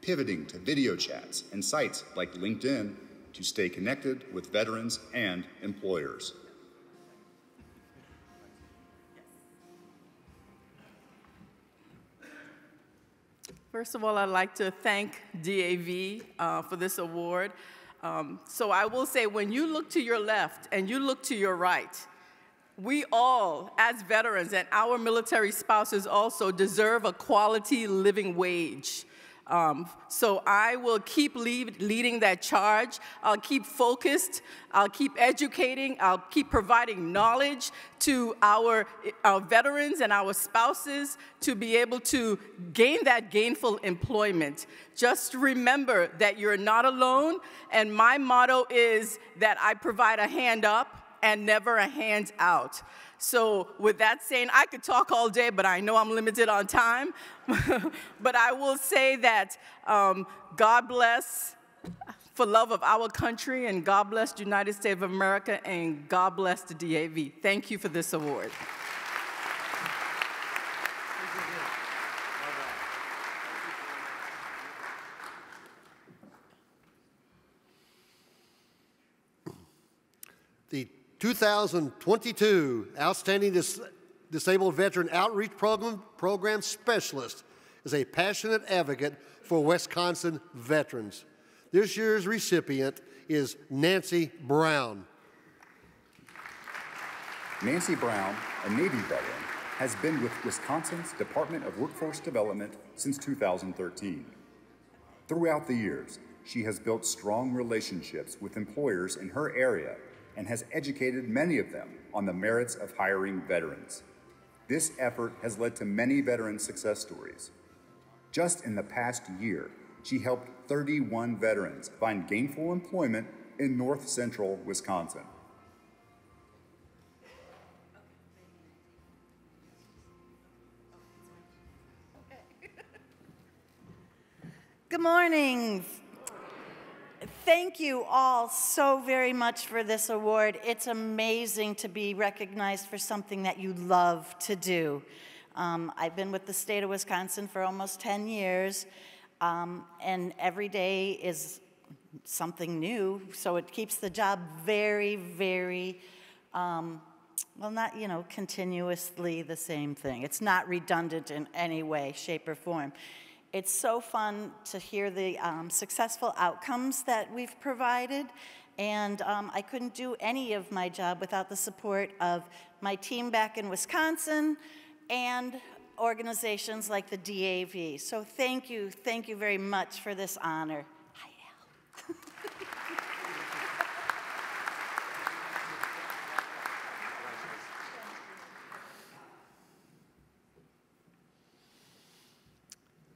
pivoting to video chats and sites like LinkedIn to stay connected with veterans and employers. First of all, I'd like to thank DAV uh, for this award. Um, so I will say, when you look to your left and you look to your right, we all, as veterans and our military spouses also, deserve a quality living wage. Um, so I will keep lead, leading that charge. I'll keep focused. I'll keep educating. I'll keep providing knowledge to our, our veterans and our spouses to be able to gain that gainful employment. Just remember that you're not alone. And my motto is that I provide a hand up and never a hand out. So, with that saying, I could talk all day, but I know I'm limited on time. *laughs* but I will say that um, God bless for love of our country, and God bless the United States of America, and God bless the DAV. Thank you for this award. The 2022 Outstanding Dis Disabled Veteran Outreach Program, Program Specialist is a passionate advocate for Wisconsin veterans. This year's recipient is Nancy Brown. Nancy Brown, a Navy veteran, has been with Wisconsin's Department of Workforce Development since 2013. Throughout the years, she has built strong relationships with employers in her area and has educated many of them on the merits of hiring veterans. This effort has led to many veteran success stories. Just in the past year, she helped 31 veterans find gainful employment in north central Wisconsin. Good morning. Thank you all so very much for this award. It's amazing to be recognized for something that you love to do. Um, I've been with the state of Wisconsin for almost 10 years, um, and every day is something new, so it keeps the job very, very, um, well, not, you know, continuously the same thing. It's not redundant in any way, shape, or form. It's so fun to hear the um, successful outcomes that we've provided. And um, I couldn't do any of my job without the support of my team back in Wisconsin and organizations like the DAV. So thank you, thank you very much for this honor. *laughs*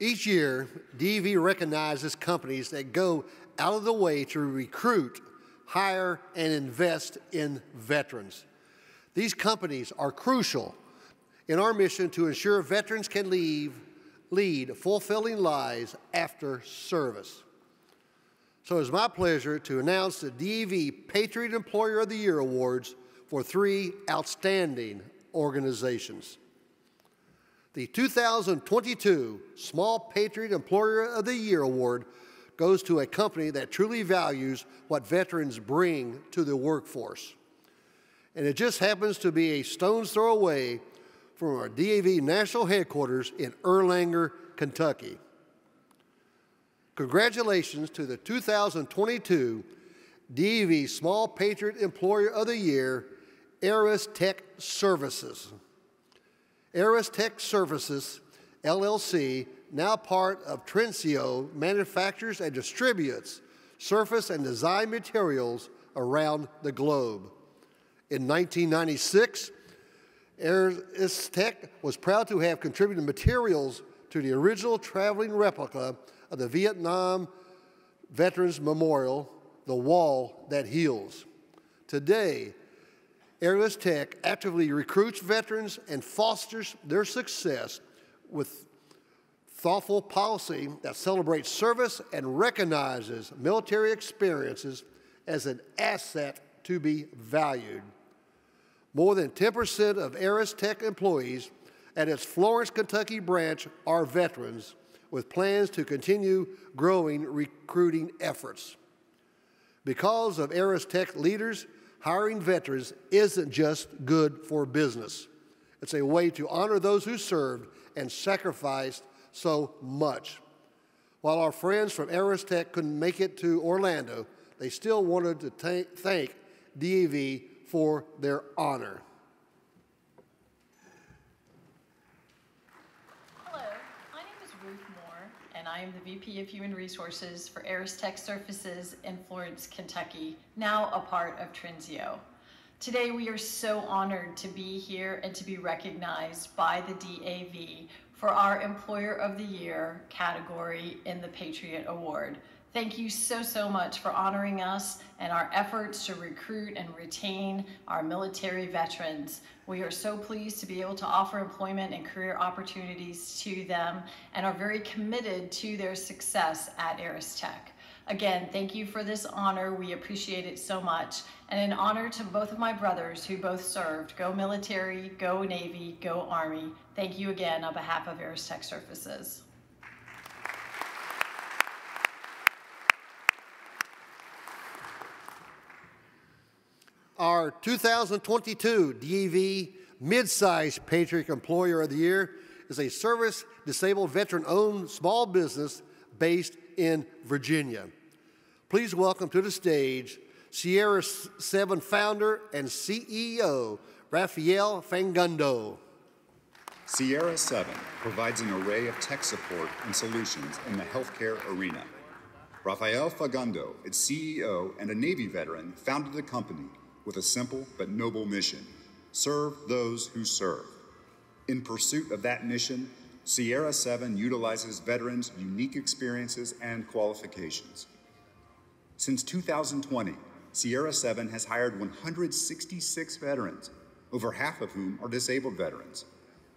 Each year, DAV recognizes companies that go out of the way to recruit, hire, and invest in veterans. These companies are crucial in our mission to ensure veterans can leave, lead fulfilling lives after service. So it's my pleasure to announce the DAV Patriot Employer of the Year Awards for three outstanding organizations. The 2022 Small Patriot Employer of the Year Award goes to a company that truly values what veterans bring to the workforce. And it just happens to be a stone's throw away from our DAV national headquarters in Erlanger, Kentucky. Congratulations to the 2022 DAV Small Patriot Employer of the Year, Aristech Services. Aris Services, LLC, now part of Trinseo, manufactures and distributes surface and design materials around the globe. In 1996, Aris was proud to have contributed materials to the original traveling replica of the Vietnam Veterans Memorial, The Wall That Heals. Today, Aristech actively recruits veterans and fosters their success with thoughtful policy that celebrates service and recognizes military experiences as an asset to be valued. More than 10% of Aristech employees at its Florence, Kentucky branch are veterans, with plans to continue growing recruiting efforts. Because of Aristech leaders, hiring veterans isn't just good for business. It's a way to honor those who served and sacrificed so much. While our friends from Aristech couldn't make it to Orlando, they still wanted to thank DAV for their honor. Hello, my name is Ruth Moore, and I am the VP of Human Resources for Aristech Surfaces in Florence, Kentucky, now a part of Trinseo. Today, we are so honored to be here and to be recognized by the DAV for our Employer of the Year category in the Patriot Award. Thank you so, so much for honoring us and our efforts to recruit and retain our military veterans. We are so pleased to be able to offer employment and career opportunities to them and are very committed to their success at Aristech. Again, thank you for this honor. We appreciate it so much. And an honor to both of my brothers who both served. Go military, go Navy, go Army. Thank you again on behalf of Aristech Surfaces. Our 2022 DAV Midsize Patriot Employer of the Year is a service disabled veteran owned small business based in Virginia. Please welcome to the stage Sierra 7 founder and CEO Rafael Fagundo. Sierra 7 provides an array of tech support and solutions in the healthcare arena. Rafael Fagundo, its CEO and a Navy veteran, founded the company with a simple but noble mission serve those who serve. In pursuit of that mission, Sierra 7 utilizes veterans' unique experiences and qualifications. Since 2020, Sierra 7 has hired 166 veterans, over half of whom are disabled veterans.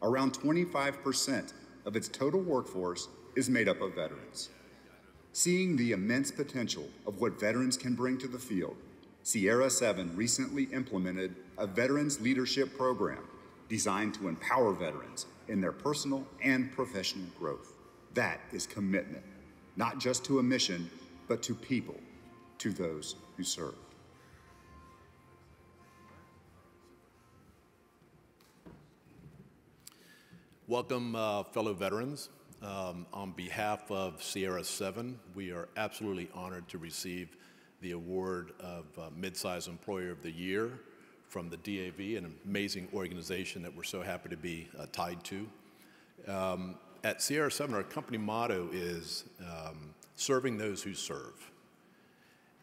Around 25% of its total workforce is made up of veterans. Seeing the immense potential of what veterans can bring to the field, Sierra 7 recently implemented a Veterans Leadership Program designed to empower veterans in their personal and professional growth. That is commitment, not just to a mission, but to people, to those who serve. Welcome, uh, fellow veterans. Um, on behalf of Sierra 7, we are absolutely honored to receive the award of uh, Midsize Employer of the Year from the DAV, an amazing organization that we're so happy to be uh, tied to. Um, at Sierra 7, our company motto is um, serving those who serve.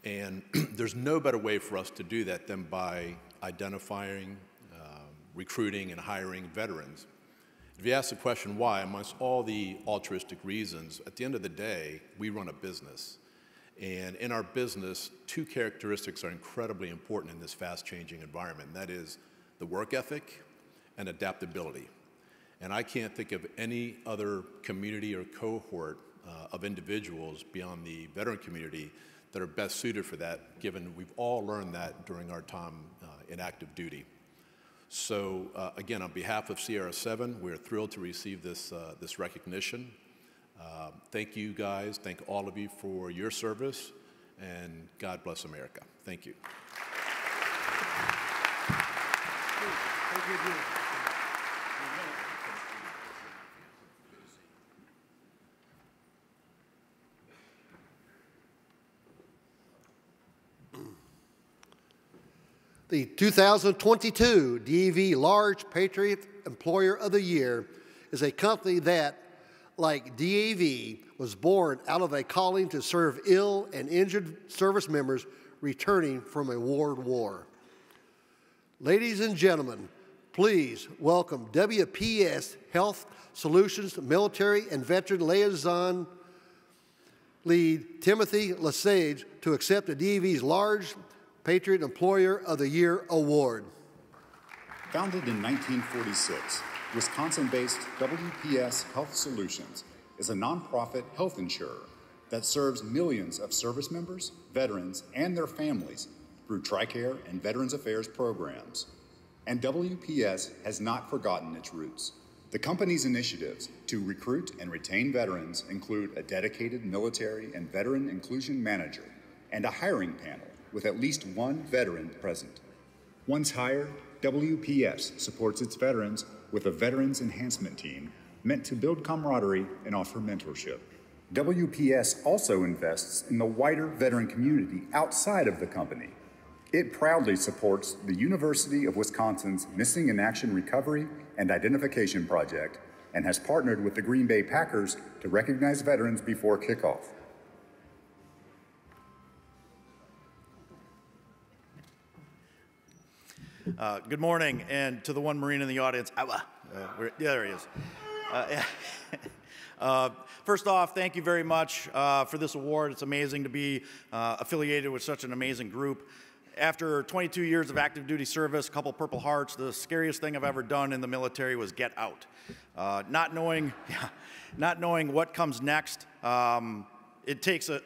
And *clears throat* there's no better way for us to do that than by identifying, uh, recruiting, and hiring veterans. If you ask the question why, amongst all the altruistic reasons, at the end of the day, we run a business. And in our business, two characteristics are incredibly important in this fast changing environment. That is the work ethic and adaptability. And I can't think of any other community or cohort uh, of individuals beyond the veteran community that are best suited for that, given we've all learned that during our time uh, in active duty. So, uh, again, on behalf of Sierra 7, we're thrilled to receive this, uh, this recognition. Um, thank you guys. Thank all of you for your service. And God bless America. Thank you. The 2022 DAV Large Patriot Employer of the Year is a company that like DAV, was born out of a calling to serve ill and injured service members returning from a world war. Ladies and gentlemen, please welcome WPS Health Solutions Military and Veteran Liaison Lead Timothy Lesage to accept the DAV's Large Patriot Employer of the Year Award. Founded in 1946, Wisconsin based WPS Health Solutions is a nonprofit health insurer that serves millions of service members, veterans, and their families through TRICARE and Veterans Affairs programs. And WPS has not forgotten its roots. The company's initiatives to recruit and retain veterans include a dedicated military and veteran inclusion manager and a hiring panel with at least one veteran present. Once hired, WPS supports its veterans with a Veterans Enhancement Team meant to build camaraderie and offer mentorship. WPS also invests in the wider veteran community outside of the company. It proudly supports the University of Wisconsin's Missing in Action Recovery and Identification Project and has partnered with the Green Bay Packers to recognize veterans before kickoff. Uh, good morning, and to the one Marine in the audience, uh, yeah, there he is. Uh, *laughs* uh, first off, thank you very much uh, for this award. It's amazing to be uh, affiliated with such an amazing group. After 22 years of active duty service, a couple Purple Hearts, the scariest thing I've ever done in the military was get out. Uh, not knowing, *laughs* not knowing what comes next. Um, it takes a,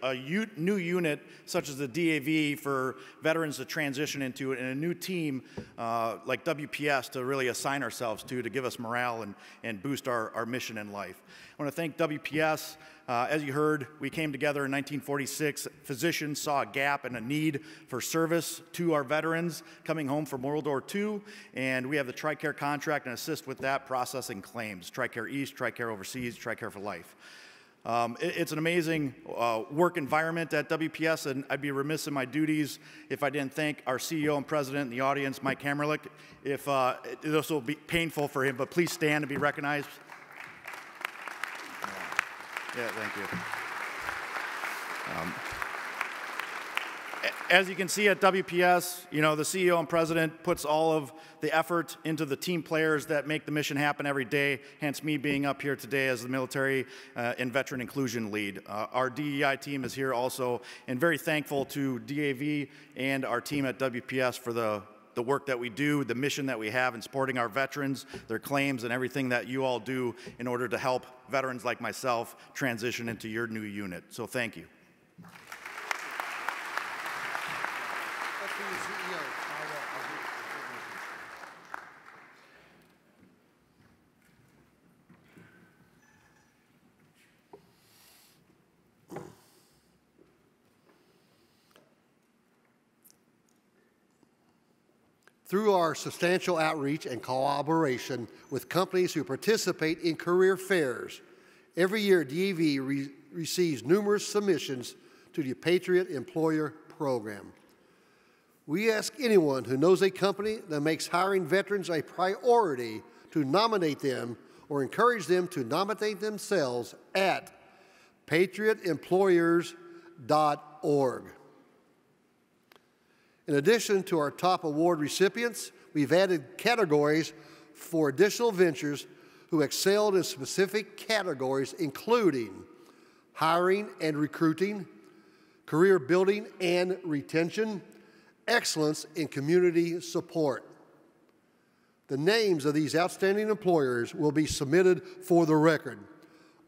new unit such as the DAV for veterans to transition into and a new team uh, like WPS to really assign ourselves to to give us morale and, and boost our, our mission in life. I want to thank WPS. Uh, as you heard, we came together in 1946. Physicians saw a gap and a need for service to our veterans coming home from World War II, and we have the TRICARE contract and assist with that processing claims TRICARE East, TRICARE Overseas, TRICARE for Life. Um, it- it's an amazing uh, work environment at WPS, and I'd be remiss in my duties if I didn't thank our CEO and president in the audience, Mike Hamerlik. If uh, this will be painful for him, but please stand and be recognized. Yeah, thank you. Um, as you can see at WPS, you know, the CEO and president puts all of the effort into the team players that make the mission happen every day, hence me being up here today as the military uh, and veteran inclusion lead. Uh, our DEI team is here also, and very thankful to DAV and our team at WPS for the the work that we do, the mission that we have in supporting our veterans, their claims, and everything that you all do in order to help veterans like myself transition into your new unit. So thank you. Through our substantial outreach and collaboration with companies who participate in career fairs, every year DAV re- receives numerous submissions to the Patriot Employer Program. We ask anyone who knows a company that makes hiring veterans a priority to nominate them or encourage them to nominate themselves at patriotemployers.org. In addition to our top award recipients, we've added categories for additional ventures who excelled in specific categories, including hiring and recruiting, career building and retention, excellence in community support. The names of these outstanding employers will be submitted for the record.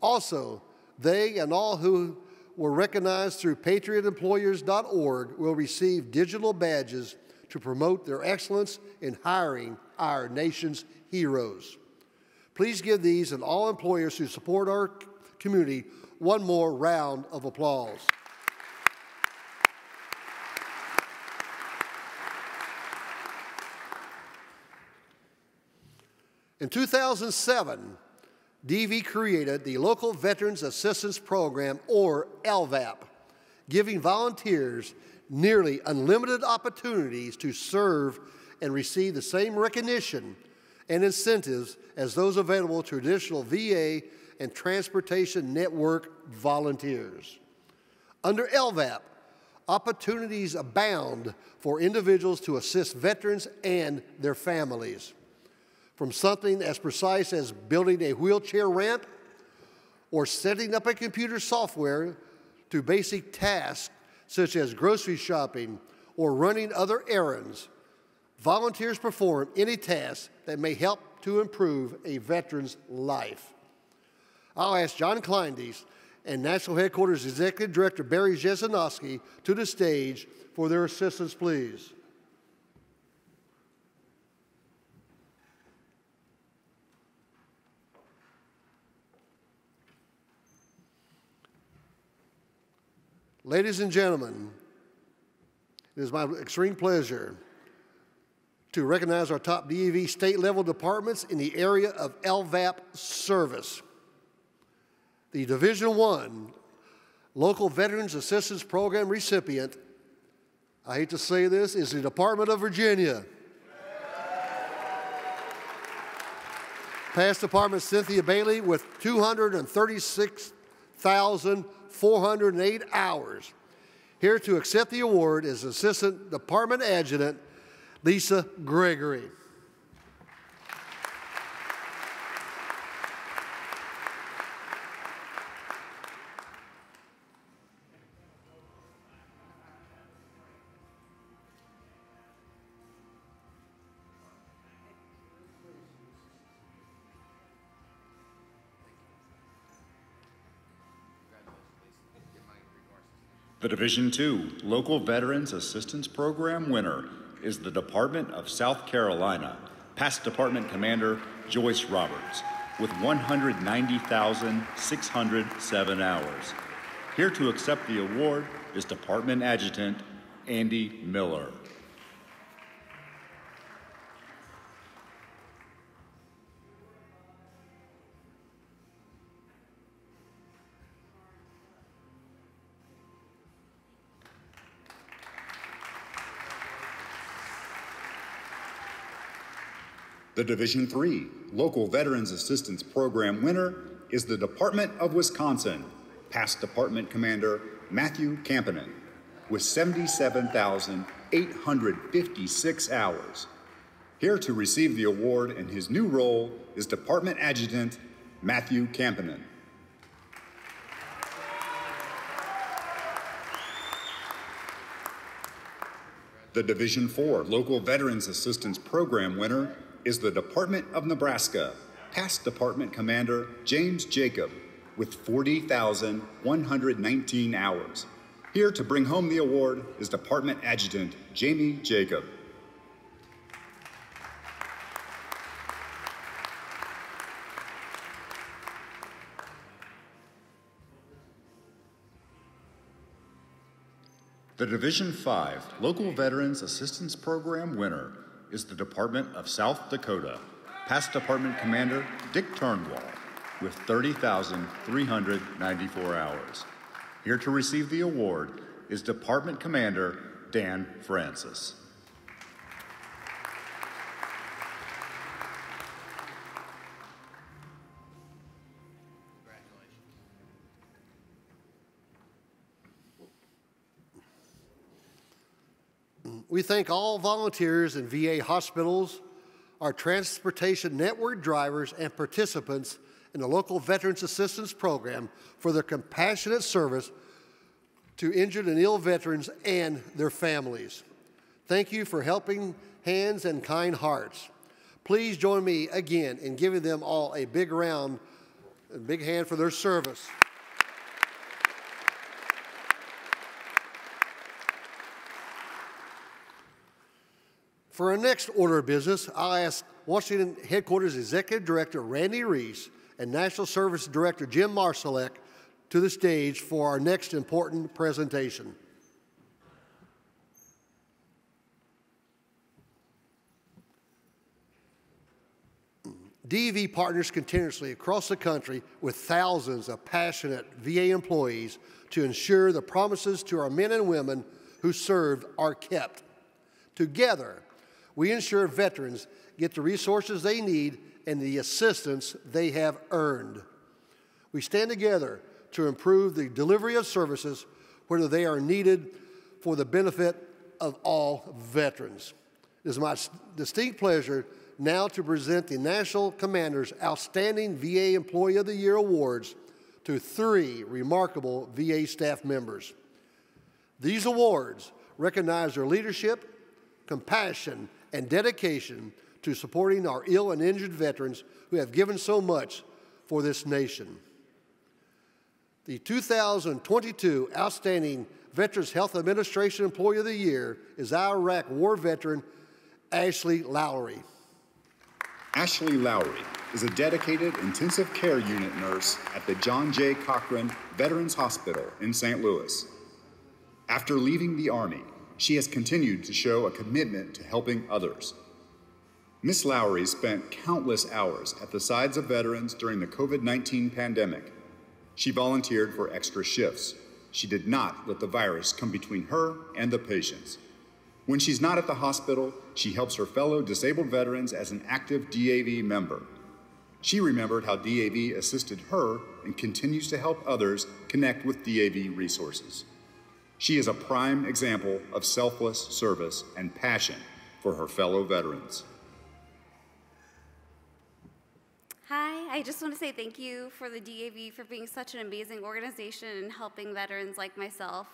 Also, they and all who were recognized through patriotemployers.org will receive digital badges to promote their excellence in hiring our nation's heroes. Please give these and all employers who support our community one more round of applause. In 2007, DAV created the Local Veterans Assistance Program, or LVAP, giving volunteers nearly unlimited opportunities to serve and receive the same recognition and incentives as those available to traditional VA and transportation network volunteers. Under LVAP, opportunities abound for individuals to assist veterans and their families from something as precise as building a wheelchair ramp or setting up a computer software to basic tasks such as grocery shopping or running other errands. Volunteers perform any task that may help to improve a veteran's life. I'll ask John Kleindienst and National Headquarters Executive Director Barry Jesinoski to the stage for their assistance, please. Ladies and gentlemen, it is my extreme pleasure to recognize our top DAV state level departments in the area of LVAP service. The Division One Local Veterans Assistance Program recipient, I hate to say this, is the Department of Virginia. Past Department Cynthia Bailey with 236,408 hours. Here to accept the award is Assistant Department Adjutant Lisa Gregory. The Division II Local Veterans Assistance Program winner is the Department of South Carolina, past Department Commander Joyce Roberts, with 190,607 hours. Here to accept the award is Department Adjutant Andy Miller. The Division III Local Veterans Assistance Program winner is the Department of Wisconsin, past Department Commander Matthew Kampanen, with 77,856 hours. Here to receive the award in his new role is Department Adjutant Matthew Kampanen. The Division IV Local Veterans Assistance Program winner is the Department of Nebraska, past Department Commander James Jacob, with 40,119 hours. Here to bring home the award is Department Adjutant Jamie Jacob. The Division 5 Local Veterans Assistance Program winner is the Department of South Dakota, past Department Commander Dick Turnwall, with 30,394 hours. Here to receive the award is Department Commander Dan Francis. We thank all volunteers in VA hospitals, our transportation network drivers, and participants in the local Veterans Assistance Program for their compassionate service to injured and ill veterans and their families. Thank you for helping hands and kind hearts. Please join me again in giving them all a big round, a big hand for their service. For our next order of business, I'll ask Washington Headquarters Executive Director Randy Reese and National Service Director Jim Marszalek to the stage for our next important presentation. DAV partners continuously across the country with thousands of passionate VA employees to ensure the promises to our men and women who served are kept. Together, we ensure veterans get the resources they need and the assistance they have earned. We stand together to improve the delivery of services whether they are needed for the benefit of all veterans. It is my distinct pleasure now to present the National Commander's Outstanding VA Employee of the Year Awards to three remarkable VA staff members. These awards recognize their leadership, compassion, and dedication to supporting our ill and injured veterans who have given so much for this nation. The 2022 Outstanding Veterans Health Administration Employee of the Year is our Iraq War veteran, Ashley Lowry. Ashley Lowry is a dedicated intensive care unit nurse at the John J. Cochran Veterans Hospital in St. Louis. After leaving the Army, she has continued to show a commitment to helping others. Miss Lowry spent countless hours at the sides of veterans during the COVID 19 pandemic. She volunteered for extra shifts. She did not let the virus come between her and the patients. When she's not at the hospital, she helps her fellow disabled veterans as an active DAV member. She remembered how DAV assisted her and continues to help others connect with DAV resources. She is a prime example of selfless service and passion for her fellow veterans. Hi, I just want to say thank you for the DAV for being such an amazing organization and helping veterans like myself.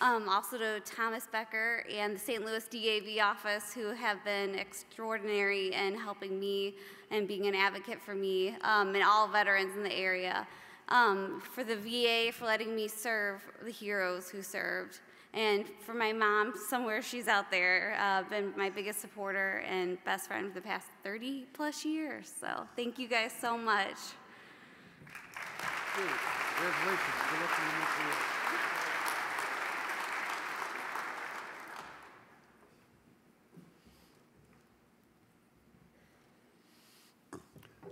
Um, also to Thomas Becker and the St. Louis DAV office who have been extraordinary in helping me and being an advocate for me um, and all veterans in the area. Um, for the VA for letting me serve the heroes who served. And for my mom, somewhere she's out there, uh, been my biggest supporter and best friend for the past 30 plus years. So thank you guys so much.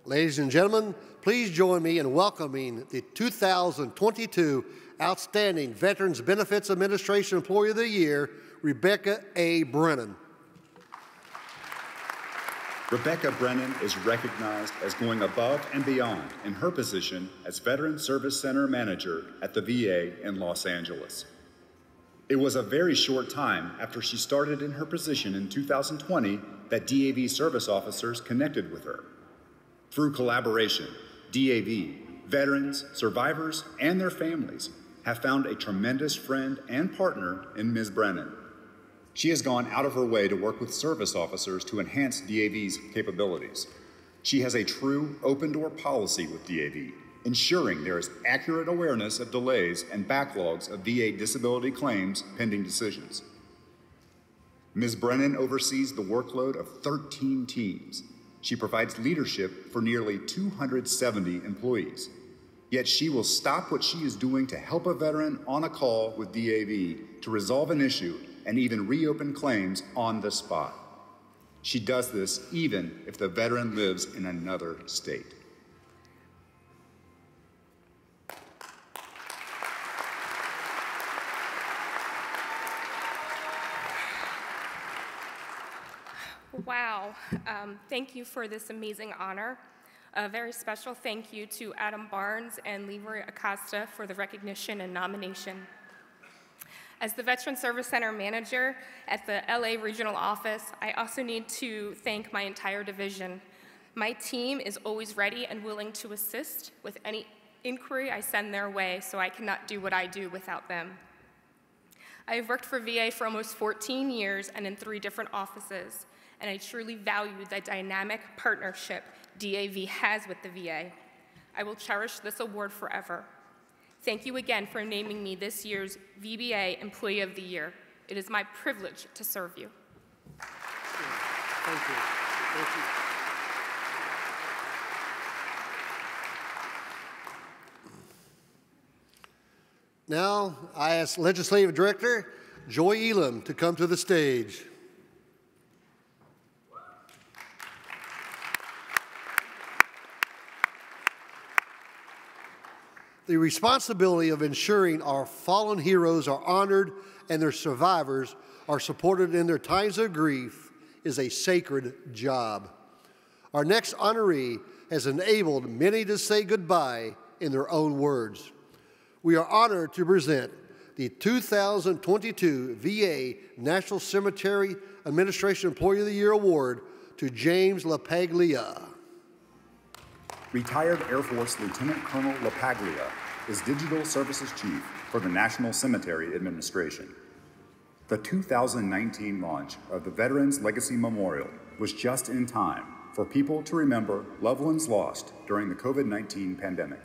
Ladies and gentlemen, please join me in welcoming the 2022 Outstanding Veterans Benefits Administration Employee of the Year, Rebecca A. Brennan. Rebecca Brennan is recognized as going above and beyond in her position as Veteran Service Center Manager at the VA in Los Angeles. It was a very short time after she started in her position in 2020 that DAV service officers connected with her. Through collaboration, DAV, veterans, survivors, and their families have found a tremendous friend and partner in Ms. Brennan. She has gone out of her way to work with service officers to enhance DAV's capabilities. She has a true open door policy with DAV, ensuring there is accurate awareness of delays and backlogs of VA disability claims pending decisions. Ms. Brennan oversees the workload of 13 teams. She provides leadership for nearly 270 employees. Yet she will stop what she is doing to help a veteran on a call with DAV to resolve an issue and even reopen claims on the spot. She does this even if the veteran lives in another state. Wow. Um, thank you for this amazing honor. A very special thank you to Adam Barnes and Leroy Acosta for the recognition and nomination. As the Veteran Service Center manager at the LA regional office, I also need to thank my entire division. My team is always ready and willing to assist with any inquiry I send their way, so I cannot do what I do without them. I have worked for VA for almost 14 years and in three different offices, and I truly value the dynamic partnership DAV has with the VA. I will cherish this award forever. Thank you again for naming me this year's VBA Employee of the Year. It is my privilege to serve you. Thank you. Thank you. Now, I ask Legislative Director Joy Ilem to come to the stage. The responsibility of ensuring our fallen heroes are honored and their survivors are supported in their times of grief is a sacred job. Our next honoree has enabled many to say goodbye in their own words. We are honored to present the 2022 VA National Cemetery Administration Employee of the Year Award to James LaPaglia. Retired Air Force Lieutenant Colonel LaPaglia is Digital Services Chief for the National Cemetery Administration. The 2019 launch of the Veterans Legacy Memorial was just in time for people to remember loved ones lost during the COVID 19 pandemic.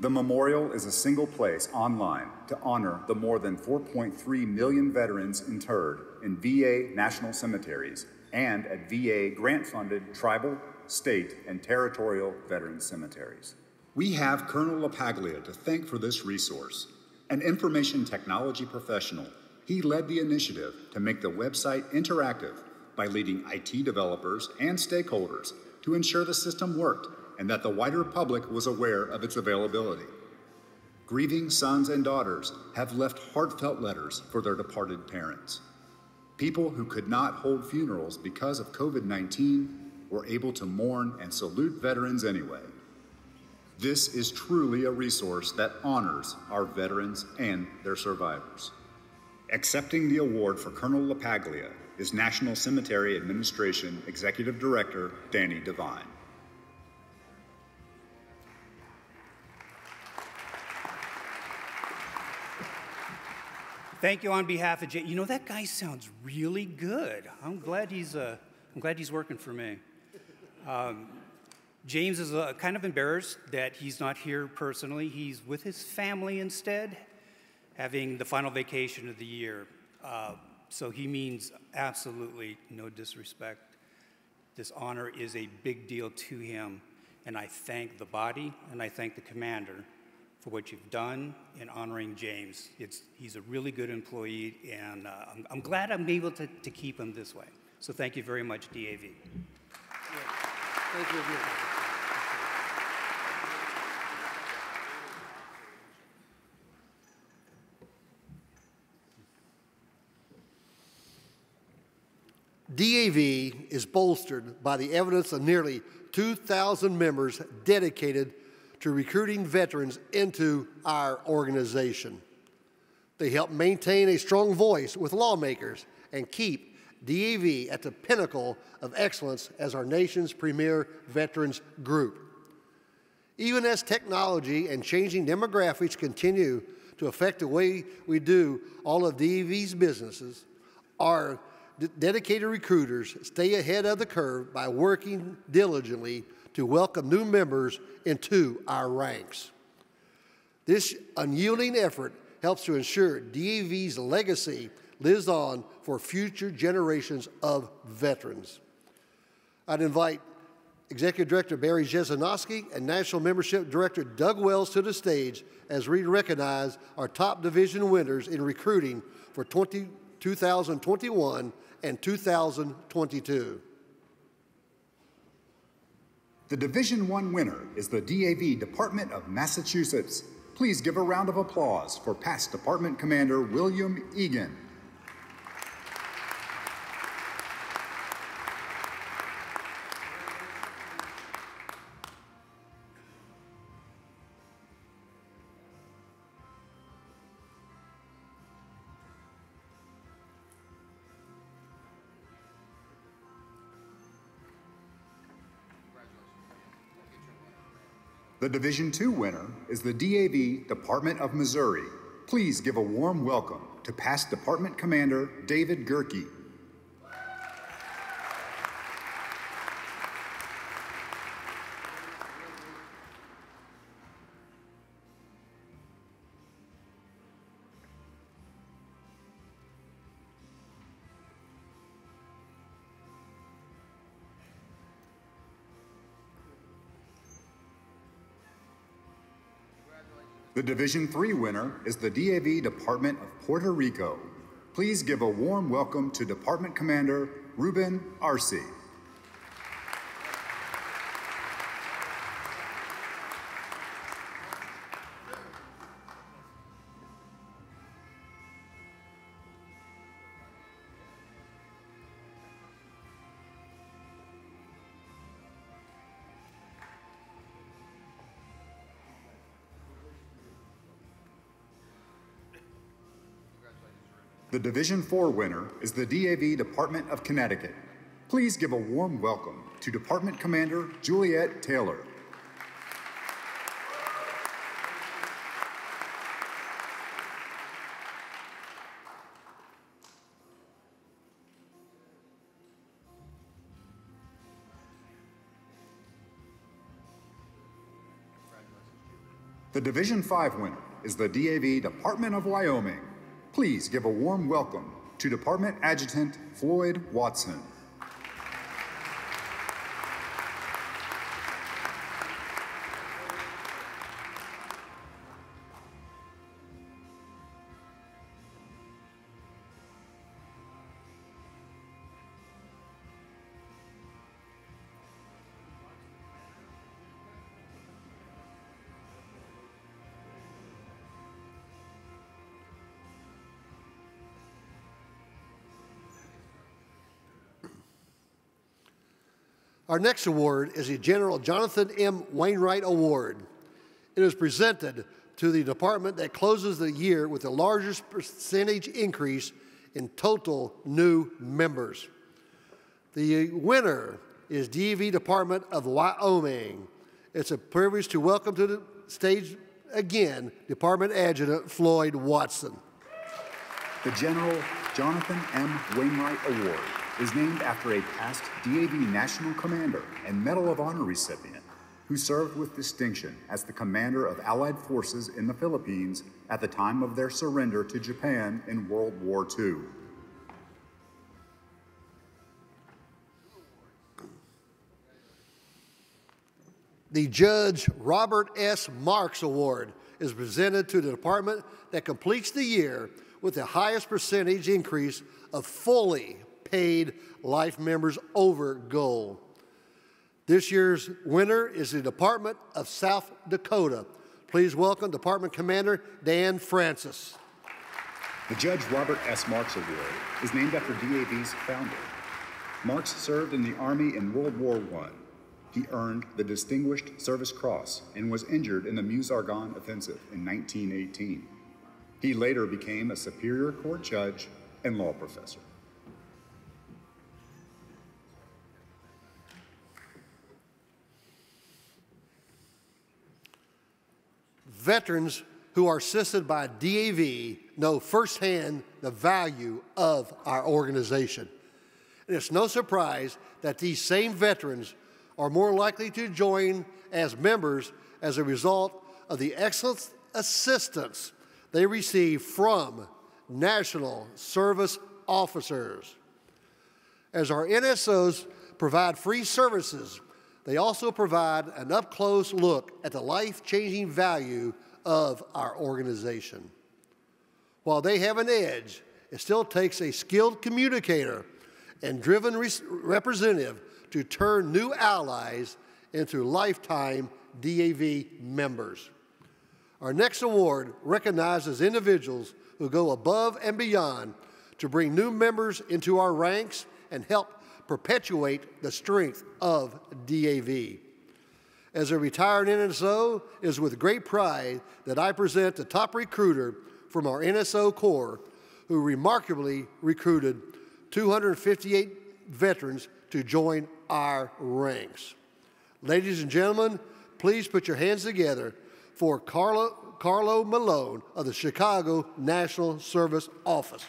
The memorial is a single place online to honor the more than 4.3 million veterans interred in VA national cemeteries and at VA grant funded tribal, state, and territorial veteran cemeteries. We have Colonel LaPaglia to thank for this resource. An information technology professional, he led the initiative to make the website interactive by leading IT developers and stakeholders to ensure the system worked and that the wider public was aware of its availability. Grieving sons and daughters have left heartfelt letters for their departed parents. People who could not hold funerals because of COVID 19 were able to mourn and salute veterans anyway. This is truly a resource that honors our veterans and their survivors. Accepting the award for Colonel LaPaglia is National Cemetery Administration Executive Director Danny Devine. Thank you on behalf of Jay. You know that guy sounds really good. I'm glad he's uh, I'm glad he's working for me. Um, James is uh, kind of embarrassed that he's not here personally. He's with his family instead, having the final vacation of the year. Uh, so he means absolutely no disrespect. This honor is a big deal to him, and I thank the body and I thank the commander for what you've done in honoring James. It's, he's a really good employee, and uh, I'm, I'm, glad I'm able to, to keep him this way. So thank you very much, DAV. Thank you. DAV is bolstered by the evidence of nearly 2,000 members dedicated to recruiting veterans into our organization. They help maintain a strong voice with lawmakers and keep DAV at the pinnacle of excellence as our nation's premier veterans group. Even as technology and changing demographics continue to affect the way we do all of DAV's businesses, our dedicated recruiters stay ahead of the curve by working diligently to welcome new members into our ranks. This unyielding effort helps to ensure DAV's legacy lives on for future generations of veterans. I'd invite Executive Director Barry Jesinoski and National Membership Director Doug Wells to the stage as we recognize our top division winners in recruiting for 20, 2021 and 2022. The Division One winner is the DAV Department of Massachusetts. Please give a round of applause for past Department Commander William Egan. The Division II winner is the DAV Department of Missouri. Please give a warm welcome to past Department Commander David Gerke. Division 3 winner is the DAV Department of Puerto Rico. Please give a warm welcome to Department Commander Ruben Arce. The Division 4 winner is the DAV Department of Connecticut. Please give a warm welcome to Department Commander Juliet Taylor. The Division 5 winner is the DAV Department of Wyoming. Please give a warm welcome to Department Adjutant Floyd Watson. Our next award is the General Jonathan M. Wainwright Award. It is presented to the department that closes the year with the largest percentage increase in total new members. The winner is DAV Department of Wyoming. It's a privilege to welcome to the stage again Department Adjutant Floyd Watson. The General Jonathan M. Wainwright Award is named after a past DAV National Commander and Medal of Honor recipient who served with distinction as the commander of Allied forces in the Philippines at the time of their surrender to Japan in World War II. The Judge Robert S. Marks Award is presented to the department that completes the year with the highest percentage increase of fully paid life members over goal. This year's winner is the Department of South Dakota. Please welcome Department Commander Dan Francis. The Judge Robert S. Marks Award is named after DAV's founder. Marks served in the Army in World War I. He earned the Distinguished Service Cross and was injured in the Meuse-Argonne Offensive in 1918. He later became a Superior Court judge and law professor. Veterans who are assisted by DAV know firsthand the value of our organization. And it's no surprise that these same veterans are more likely to join as members as a result of the excellent assistance they receive from National Service officers. As our NSOs provide free services, they also provide an up close look at the life changing value of our organization. While they have an edge, it still takes a skilled communicator and driven re- representative to turn new allies into lifetime DAV members. Our next award recognizes individuals who go above and beyond to bring new members into our ranks and help perpetuate the strength of DAV. As a retired NSO, it is with great pride that I present the top recruiter from our NSO Corps who remarkably recruited 258 veterans to join our ranks. Ladies and gentlemen, please put your hands together for Carlo, Carlo Malone of the Chicago National Service Office.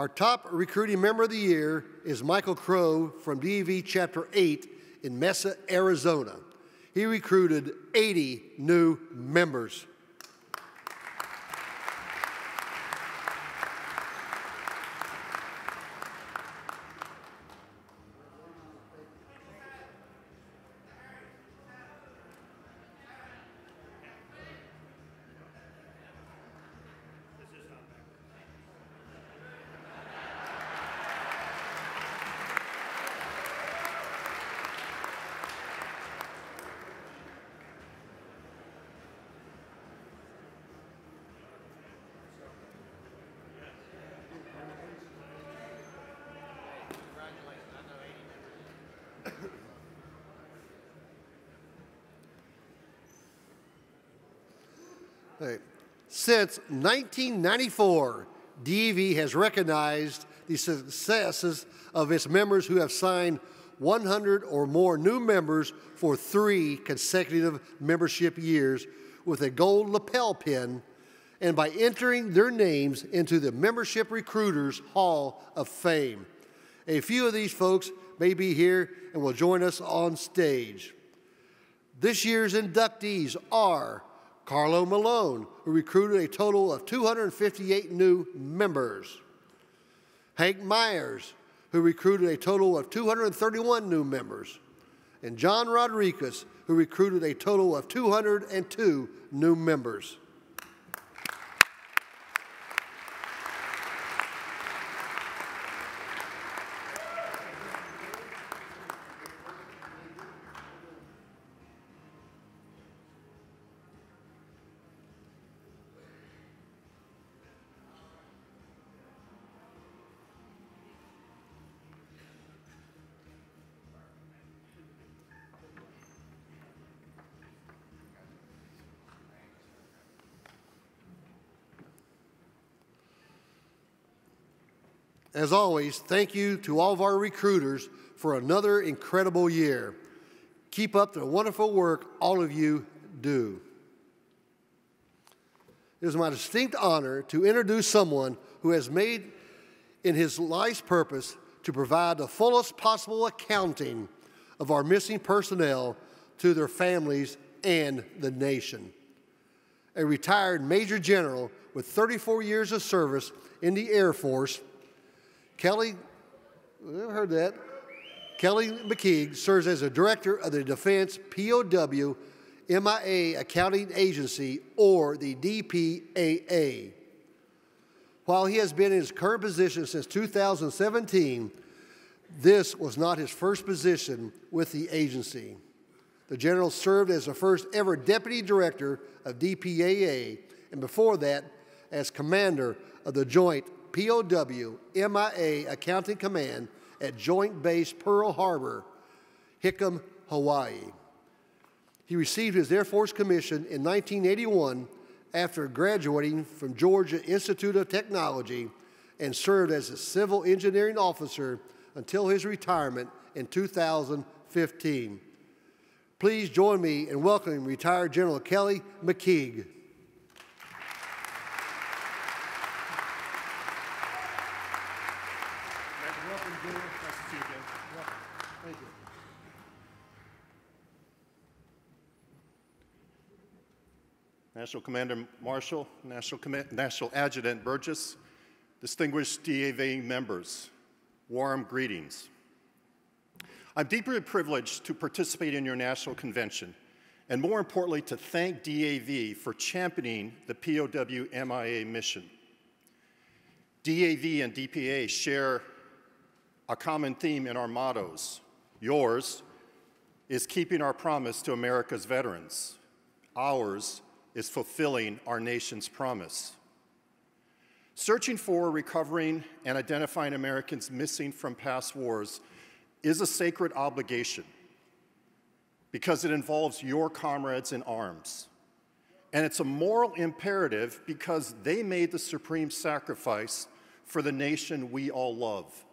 Our top recruiting member of the year is Michael Crow from DAV Chapter 8 in Mesa, Arizona. He recruited 80 new members. Since 1994, DAV has recognized the successes of its members who have signed 100 or more new members for three consecutive membership years with a gold lapel pin and by entering their names into the Membership Recruiters Hall of Fame. A few of these folks may be here and will join us on stage. This year's inductees are Carlo Malone, who recruited a total of 258 new members. Hank Myers, who recruited a total of 231 new members. And John Rodriguez, who recruited a total of 202 new members. As always, thank you to all of our recruiters for another incredible year. Keep up the wonderful work all of you do. It is my distinct honor to introduce someone who has made in his life's purpose to provide the fullest possible accounting of our missing personnel to their families and the nation. A retired Major General with 34 years of service in the Air Force Kelly, I heard that. Kelly McKeague serves as the director of the Defense POW MIA Accounting Agency, or the DPAA. While he has been in his current position since 2017, this was not his first position with the agency. The general served as the first ever deputy director of DPAA, and before that, as commander of the Joint POW MIA Accounting Command at Joint Base Pearl Harbor, Hickam, Hawaii. He received his Air Force commission in 1981 after graduating from Georgia Institute of Technology and served as a civil engineering officer until his retirement in 2015. Please join me in welcoming retired General Kelly McKeague. National Commander Marshall, National, National Adjutant Burgess, distinguished DAV members, warm greetings. I'm deeply privileged to participate in your national convention, and more importantly, to thank DAV for championing the POW MIA mission. DAV and DPAA share a common theme in our mottos. Yours is keeping our promise to America's veterans. Ours is fulfilling our nation's promise. Searching for, recovering, and identifying Americans missing from past wars is a sacred obligation because it involves your comrades in arms. And it's a moral imperative because they made the supreme sacrifice for the nation we all love.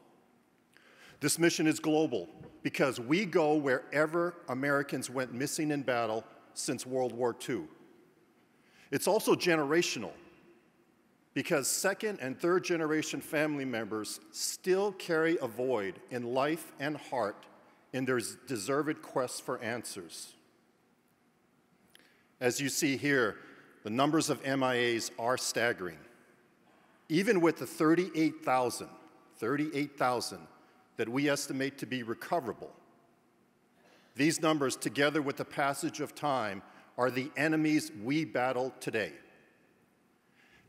This mission is global because we go wherever Americans went missing in battle since World War II. It's also generational because second and third generation family members still carry a void in life and heart in their deserved quest for answers. As you see here, the numbers of MIAs are staggering. Even with the 38,000, 38,000 that we estimate to be recoverable, these numbers, together with the passage of time, are the enemies we battle today.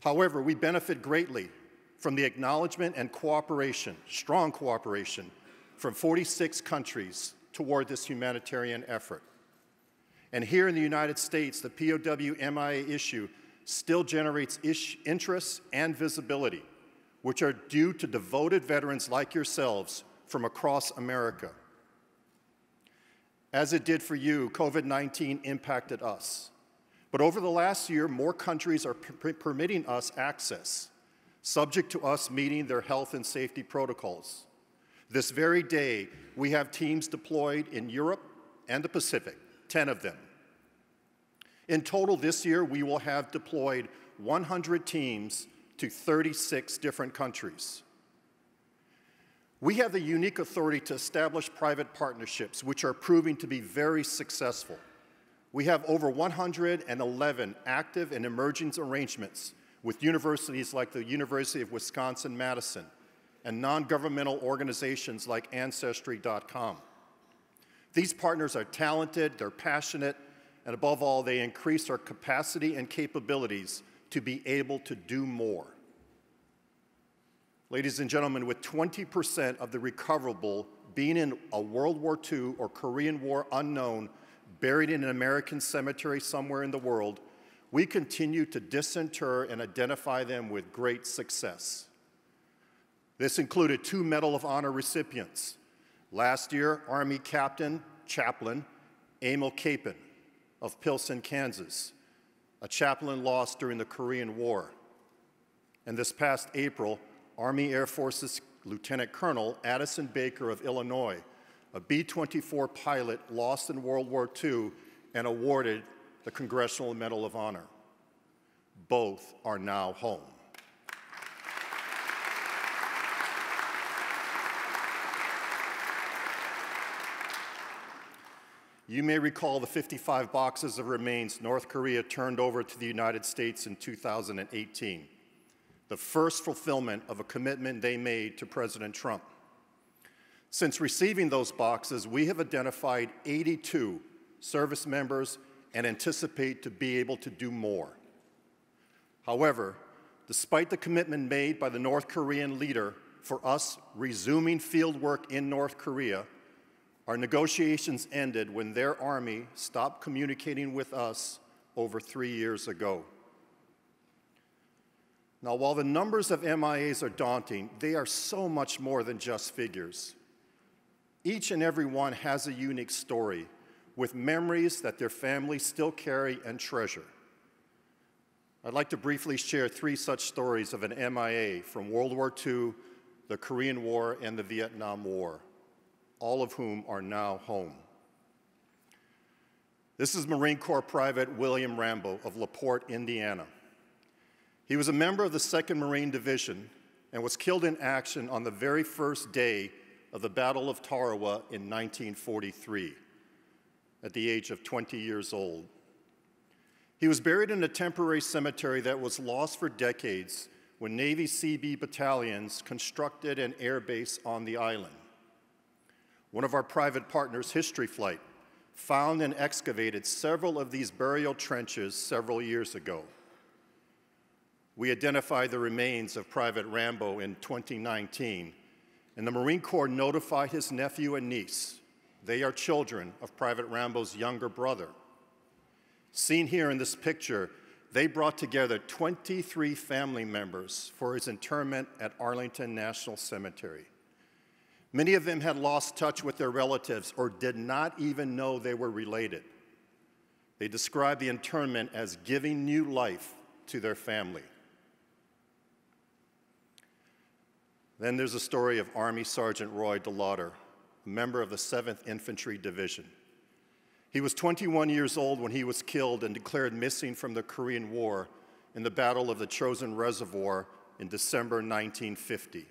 However, we benefit greatly from the acknowledgement and cooperation, strong cooperation, from 46 countries toward this humanitarian effort. And here in the United States, the POW MIA issue still generates ish interest and visibility, which are due to devoted veterans like yourselves from across America. As it did for you, COVID 19 impacted us. But over the last year, more countries are per permitting us access, subject to us meeting their health and safety protocols. This very day, we have teams deployed in Europe and the Pacific, 10 of them. In total, this year, we will have deployed 100 teams to 36 different countries. We have the unique authority to establish private partnerships, which are proving to be very successful. We have over 111 active and emerging arrangements with universities like the University of Wisconsin-Madison and non-governmental organizations like Ancestry.com. These partners are talented, they're passionate, and above all, they increase our capacity and capabilities to be able to do more. Ladies and gentlemen, with 20% of the recoverable being in a World War II or Korean War unknown, buried in an American cemetery somewhere in the world, we continue to disinter and identify them with great success. This included two Medal of Honor recipients. Last year, Army Captain Chaplain Emil Kapaun of Pilsen, Kansas, a chaplain lost during the Korean War. And this past April, Army Air Forces Lieutenant Colonel Addison Baker of Illinois, a B 24 pilot lost in World War II and awarded the Congressional Medal of Honor. Both are now home. You may recall the 55 boxes of remains North Korea turned over to the United States in 2018. The first fulfillment of a commitment they made to President Trump. Since receiving those boxes, we have identified 82 service members and anticipate to be able to do more. However, despite the commitment made by the North Korean leader for us resuming field work in North Korea, our negotiations ended when their army stopped communicating with us over three years ago. Now, while the numbers of MIAs are daunting, they are so much more than just figures. Each and every one has a unique story with memories that their families still carry and treasure. I'd like to briefly share three such stories of an MIA from World War II, the Korean War, and the Vietnam War, all of whom are now home. This is Marine Corps Private William Rambo of LaPorte, Indiana. He was a member of the 2nd Marine Division and was killed in action on the very first day of the Battle of Tarawa in 1943 at the age of 20 years old. He was buried in a temporary cemetery that was lost for decades when Navy CB battalions constructed an air base on the island. One of our private partners, History Flight, found and excavated several of these burial trenches several years ago. We identified the remains of Private Rambo in 2019 and the Marine Corps notified his nephew and niece. They are children of Private Rambo's younger brother. Seen here in this picture, they brought together 23 family members for his interment at Arlington National Cemetery. Many of them had lost touch with their relatives or did not even know they were related. They described the internment as giving new life to their family. Then there's the story of Army Sergeant Roy DeLauder, a member of the 7th Infantry Division. He was 21 years old when he was killed and declared missing from the Korean War in the Battle of the Chosin Reservoir in December 1950.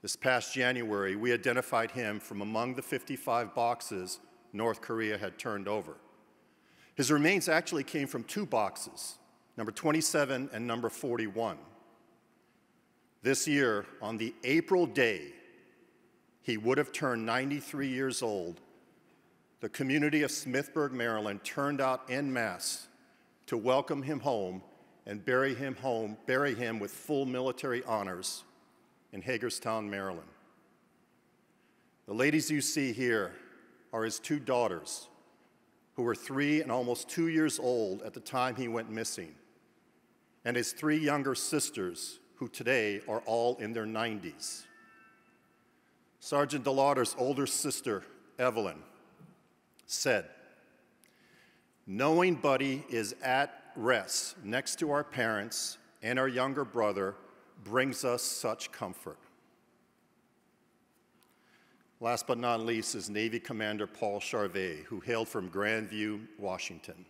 This past January, we identified him from among the 55 boxes North Korea had turned over. His remains actually came from two boxes, number 27 and number 41. This year, on the April day he would have turned 93 years old, the community of Smithsburg, Maryland turned out en masse to welcome him home and bury him home, bury him with full military honors in Hagerstown, Maryland. The ladies you see here are his two daughters, who were three and almost two years old at the time he went missing, and his three younger sisters, who today are all in their 90s. Sergeant DeLauder's older sister, Evelyn, said, Knowing Buddy is at rest next to our parents and our younger brother brings us such comfort. Last but not least is Navy Commander Paul Charvet, who hailed from Grandview, Washington.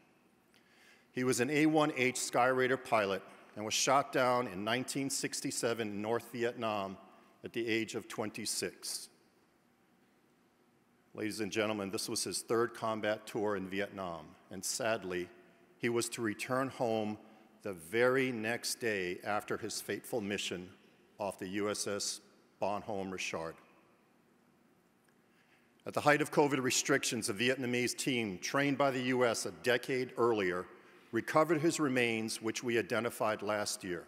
He was an A-1H Skyraider pilot and was shot down in 1967 in North Vietnam at the age of 26. Ladies and gentlemen, this was his third combat tour in Vietnam, and sadly, he was to return home the very next day after his fateful mission off the USS Bonhomme Richard. At the height of COVID restrictions, a Vietnamese team trained by the U.S. a decade earlier recovered his remains, which we identified last year.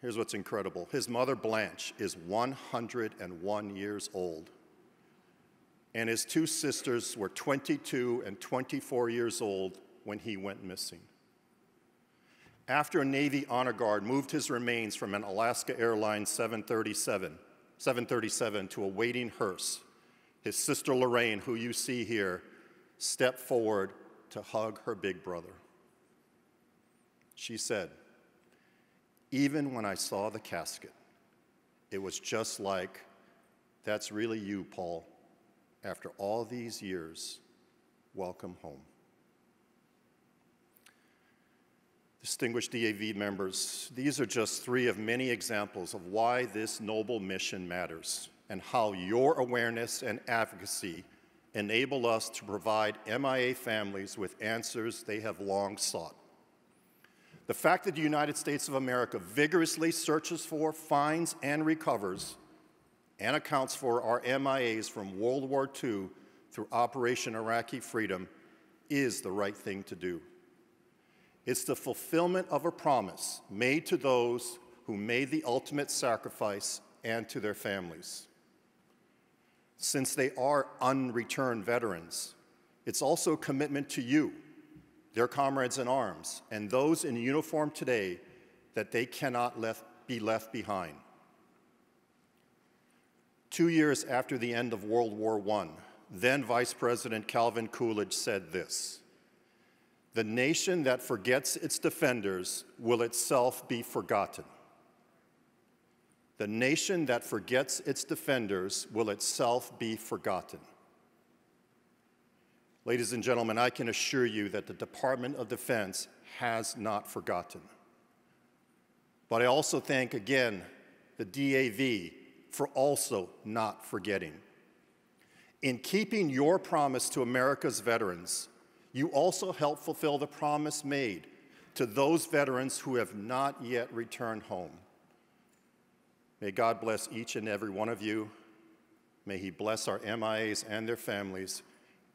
Here's what's incredible. His mother, Blanche, is 101 years old. And his two sisters were 22 and 24 years old when he went missing. After a Navy Honor Guard moved his remains from an Alaska Airlines 737, 737 to a waiting hearse, his sister Lorraine, who you see here, stepped forward to hug her big brother. She said, Even when I saw the casket, it was just like, That's really you, Paul. After all these years, welcome home. Distinguished DAV members, these are just three of many examples of why this noble mission matters and how your awareness and advocacy enable us to provide MIA families with answers they have long sought. The fact that the United States of America vigorously searches for, finds, and recovers and accounts for our MIAs from World War II through Operation Iraqi Freedom is the right thing to do. It's the fulfillment of a promise made to those who made the ultimate sacrifice and to their families. Since they are unreturned veterans, it's also a commitment to you, their comrades in arms, and those in uniform today that they cannot left, be left behind. Two years after the end of World War I, then Vice President Calvin Coolidge said this The nation that forgets its defenders will itself be forgotten. The nation that forgets its defenders will itself be forgotten. Ladies and gentlemen, I can assure you that the Department of Defense has not forgotten. But I also thank again the DAV for also not forgetting. In keeping your promise to America's veterans, you also help fulfill the promise made to those veterans who have not yet returned home. May God bless each and every one of you. May He bless our MIAs and their families,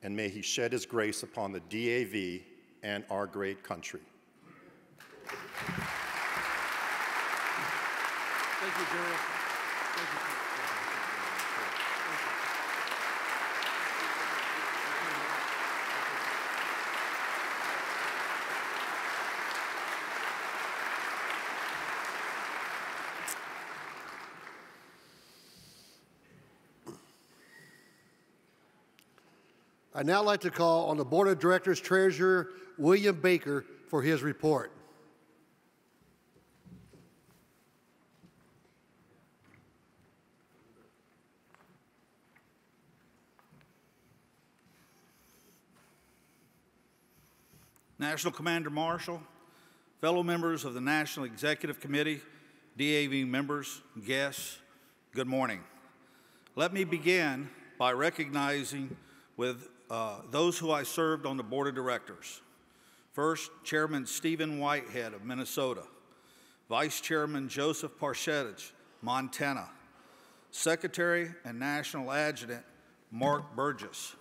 and may He shed His grace upon the DAV and our great country. Thank you, Gerald. Thank you. I'd now like to call on the Board of Directors Treasurer William Baker for his report. National Commander Marshall, fellow members of the National Executive Committee, DAV members, guests, good morning. Let me begin by recognizing with uh, those who I served on the board of directors. First, Chairman Stephen Whitehead of Minnesota, Vice Chairman Joseph Parshetich, Montana, Secretary and National Adjutant Mark Burgess,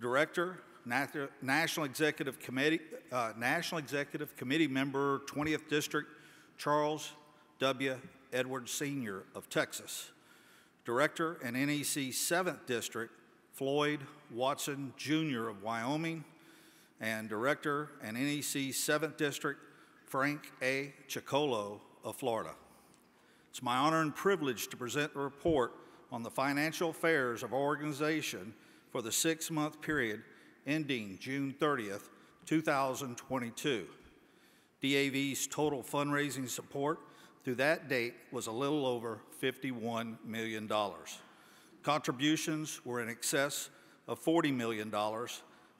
Director, National Executive Committee, uh, National Executive Committee member, 20th District, Charles W. Edwards Sr. of Texas, Director and NEC 7th District, Floyd Watson Jr. of Wyoming, and Director and NEC 7th District, Frank A. Chicolo of Florida. It's my honor and privilege to present the report on the financial affairs of our organization for the six month period ending June 30th, 2022. DAV's total fundraising support through that date was a little over $51 million. Contributions were in excess of $40 million,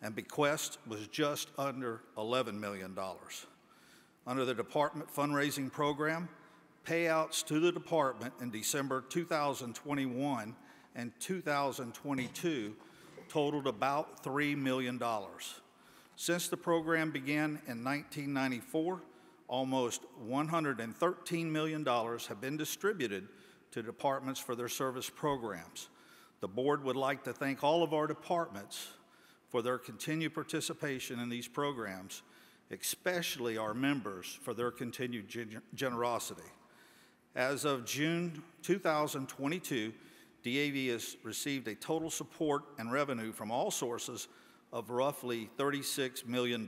and bequest was just under $11 million. Under the department fundraising program, payouts to the department in December 2021 and 2022 totaled about $3 million. Since the program began in 1994, almost $113 million have been distributed to departments for their service programs. The board would like to thank all of our departments for their continued participation in these programs, especially our members for their continued generosity. As of June 2022, DAV has received a total support and revenue from all sources of roughly $36 million.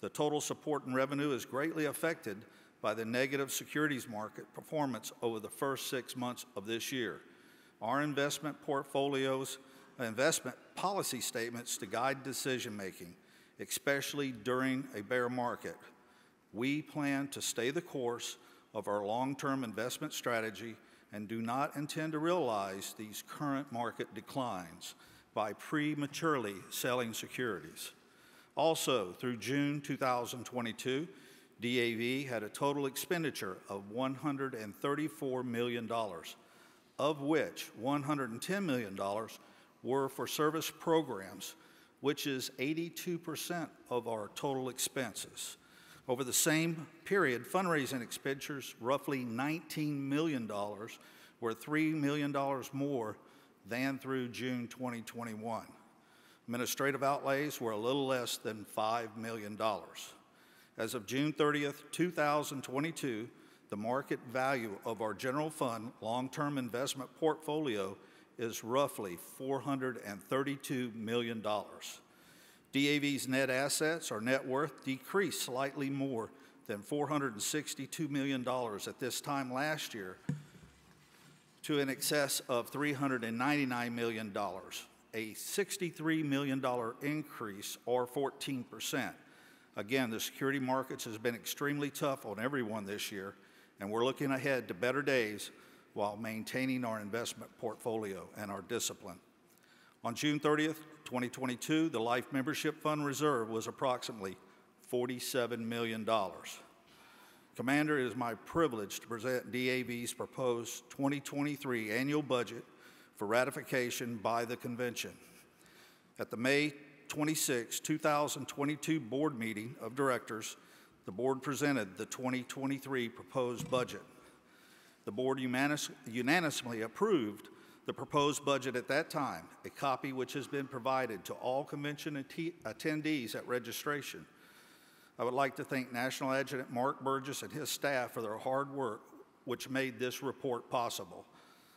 The total support and revenue is greatly affected by the negative securities market performance over the first six months of this year. Our investment portfolios, investment policy statements to guide decision making, especially during a bear market. We plan to stay the course of our long term investment strategy and do not intend to realize these current market declines by prematurely selling securities. Also, through June 2022, DAV had a total expenditure of $134 million, of which $110 million were for service programs, which is 82% of our total expenses. Over the same period, fundraising expenditures, roughly $19 million, were $3 million more than through June 2021. Administrative outlays were a little less than $5 million. As of June 30th, 2022, the market value of our general fund long-term investment portfolio is roughly $432 million. DAV's net assets or net worth decreased slightly more than $462 million at this time last year to in excess of $399 million, a $63 million increase or 14%. Again, the security markets has been extremely tough on everyone this year, and we're looking ahead to better days while maintaining our investment portfolio and our discipline. On June 30th, 2022, the Life Membership Fund reserve was approximately $47 million. Commander, it is my privilege to present DAV's proposed 2023 annual budget for ratification by the convention. At the May 26, 2022 board meeting of directors, the board presented the 2023 proposed budget. The board unanimously approved the proposed budget at that time, a copy which has been provided to all convention attendees at registration. I would like to thank National Adjutant Mark Burgess and his staff for their hard work, which made this report possible.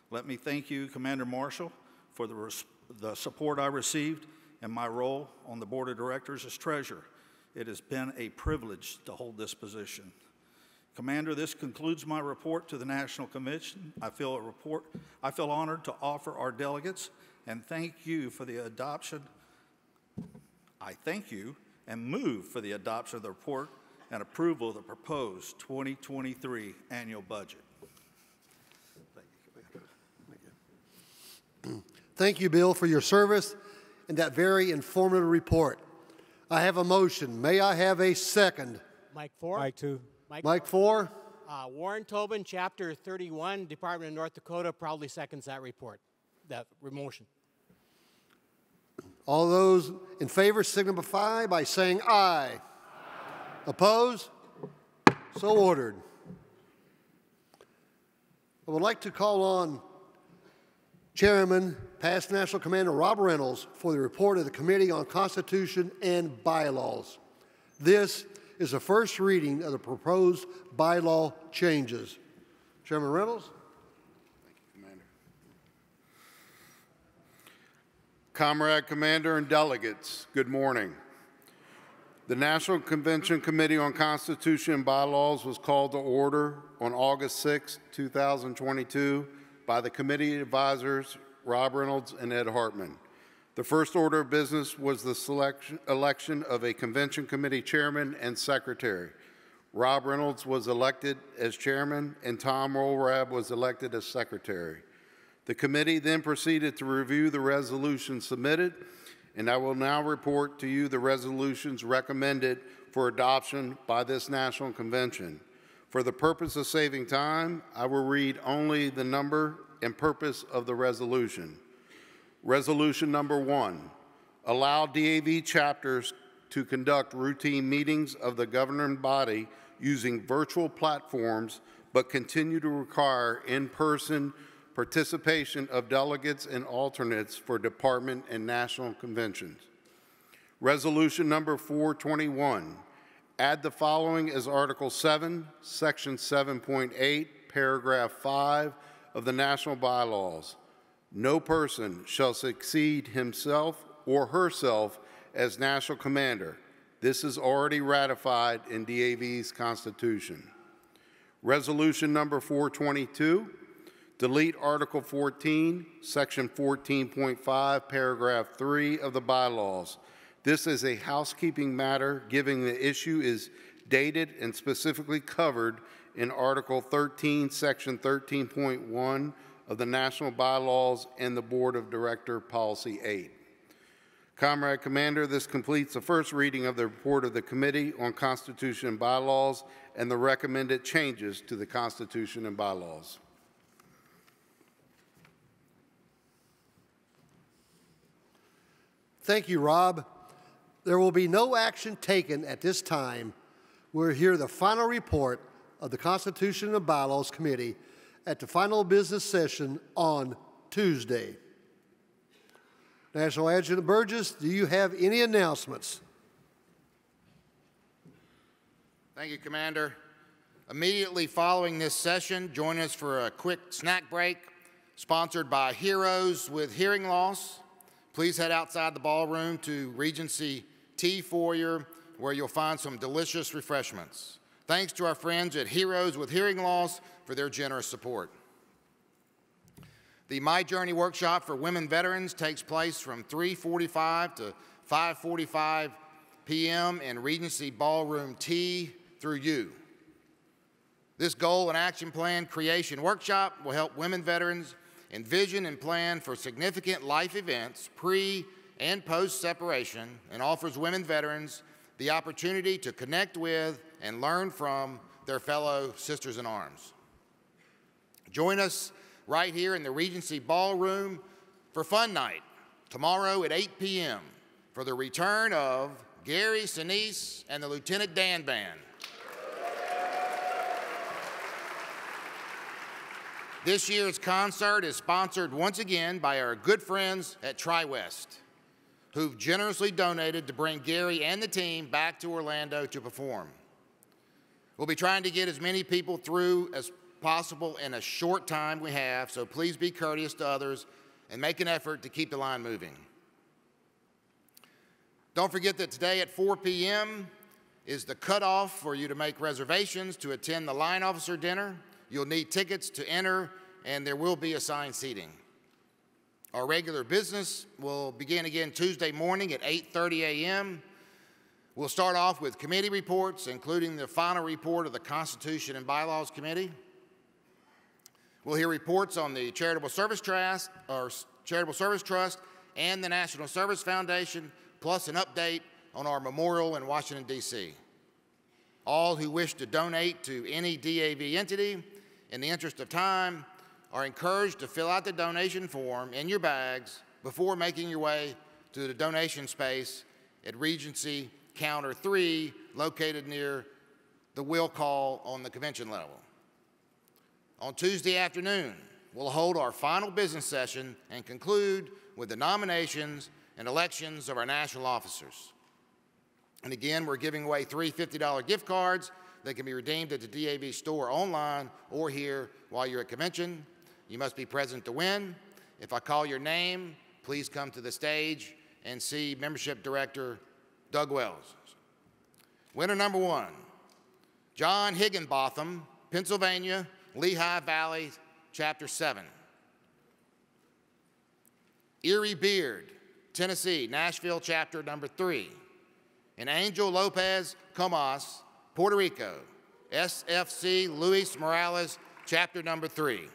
Let me thank you, Commander Marshall, for the, the support I received in my role on the board of directors as treasurer. It has been a privilege to hold this position. Commander, this concludes my report to the National Convention. I feel a report, I feel honored to offer our delegates and thank you for the adoption. I thank you and move for the adoption of the report and approval of the proposed 2023 annual budget. Thank you, Bill, for your service and that very informative report. I have a motion. May I have a second? Mike Four. Mike Two. Mike, Mike Four. Uh, Warren Tobin, Chapter 31, Department of North Dakota, proudly seconds that report, that motion. All those in favor signify by saying aye. aye. Oppose? So ordered. I would like to call on Chairman, past National Commander Rob Reynolds for the report of the Committee on Constitution and Bylaws. This is the first reading of the proposed bylaw changes. Chairman Reynolds? Thank you, Commander. Comrade Commander and delegates, good morning. The National Convention Committee on Constitution and Bylaws was called to order on August 6, 2022 by the committee advisors Rob Reynolds and Ed Hartman. The first order of business was the selection, election of a convention committee chairman and secretary. Rob Reynolds was elected as chairman and Tom Rolrab was elected as secretary. The committee then proceeded to review the resolution submitted, and I will now report to you the resolutions recommended for adoption by this national convention. For the purpose of saving time, I will read only the number and purpose of the resolution. Resolution number one, allow DAV chapters to conduct routine meetings of the governing body using virtual platforms, but continue to require in-person participation of delegates and alternates for department and national conventions. Resolution number 421, add the following as Article 7, Section 7.8, Paragraph 5 of the national bylaws. No person shall succeed himself or herself as national commander. This is already ratified in DAV's Constitution. Resolution number 422, delete Article 14, Section 14.5, Paragraph 3 of the bylaws. This is a housekeeping matter, given the issue is dated and specifically covered in Article 13, Section 13.1 of the national bylaws and the Board of Director Policy 8. Comrade Commander, this completes the first reading of the report of the Committee on Constitution and Bylaws and the recommended changes to the Constitution and Bylaws. Thank you, Rob. There will be no action taken at this time. We'll hear the final report of the Constitution and Bylaws Committee at the final business session on Tuesday. National Adjutant Burgess, do you have any announcements? Thank you, Commander. Immediately following this session, join us for a quick snack break sponsored by Heroes with Hearing Loss. Please head outside the ballroom to Regency Tea Foyer where you'll find some delicious refreshments. Thanks to our friends at Heroes with Hearing Loss for their generous support. The My Journey workshop for women veterans takes place from 3:45 to 5:45 p.m. in Regency Ballroom T through U. This goal and action plan creation workshop will help women veterans envision and plan for significant life events pre and post separation and offers women veterans the opportunity to connect with and learn from their fellow sisters in arms. Join us right here in the Regency Ballroom for Fun Night tomorrow at 8 p.m. for the return of Gary Sinise and the Lieutenant Dan Band. This year's concert is sponsored once again by our good friends at TriWest, who've generously donated to bring Gary and the team back to Orlando to perform. We'll be trying to get as many people through as possible in a short time we have, so please be courteous to others and make an effort to keep the line moving. Don't forget that today at 4 p.m. is the cutoff for you to make reservations to attend the line officer dinner. You'll need tickets to enter, and there will be assigned seating. Our regular business will begin again Tuesday morning at 8:30 a.m. We'll start off with committee reports, including the final report of the Constitution and Bylaws Committee. We'll hear reports on the Charitable Service Trust, or Charitable Service Trust, and the National Service Foundation, plus an update on our memorial in Washington D.C. All who wish to donate to any DAV entity in the interest of time, are encouraged to fill out the donation form in your bags before making your way to the donation space at Regency Counter 3, located near the will call on the convention level. On Tuesday afternoon, we'll hold our final business session and conclude with the nominations and elections of our national officers. And again, we're giving away three $50 gift cards that can be redeemed at the DAV store online or here while you're at convention. You must be present to win. If I call your name, please come to the stage and see Membership Director Doug Wells. Winner number one, John Higginbotham, Pennsylvania, Lehigh Valley, Chapter 7. Erie Beard, Tennessee, Nashville, Chapter number 3. And Angel Lopez Comas, Puerto Rico, SFC Luis Morales, chapter number three.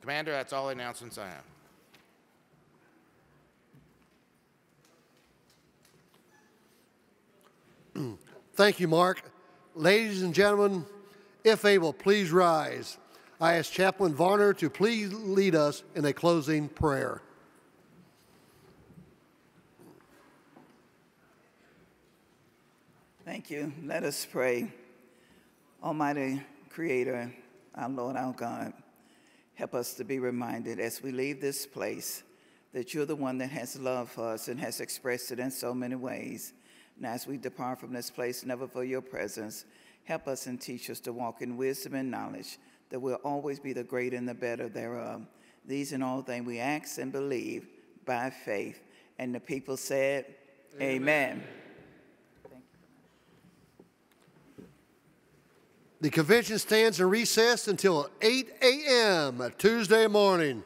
Commander, that's all the announcements I have. Thank you, Mark. Ladies and gentlemen, if able, please rise. I ask Chaplain Varner to please lead us in a closing prayer. Thank you. Let us pray. Almighty Creator, our Lord, our God, help us to be reminded as we leave this place that you're the one that has love for us and has expressed it in so many ways. And as we depart from this place, never for your presence, help us and teach us to walk in wisdom and knowledge, that we'll always be the great and the better thereof. These and all things we ask and believe by faith. And the people said, Amen. Amen. The convention stands in recess until 8 a.m. Tuesday morning.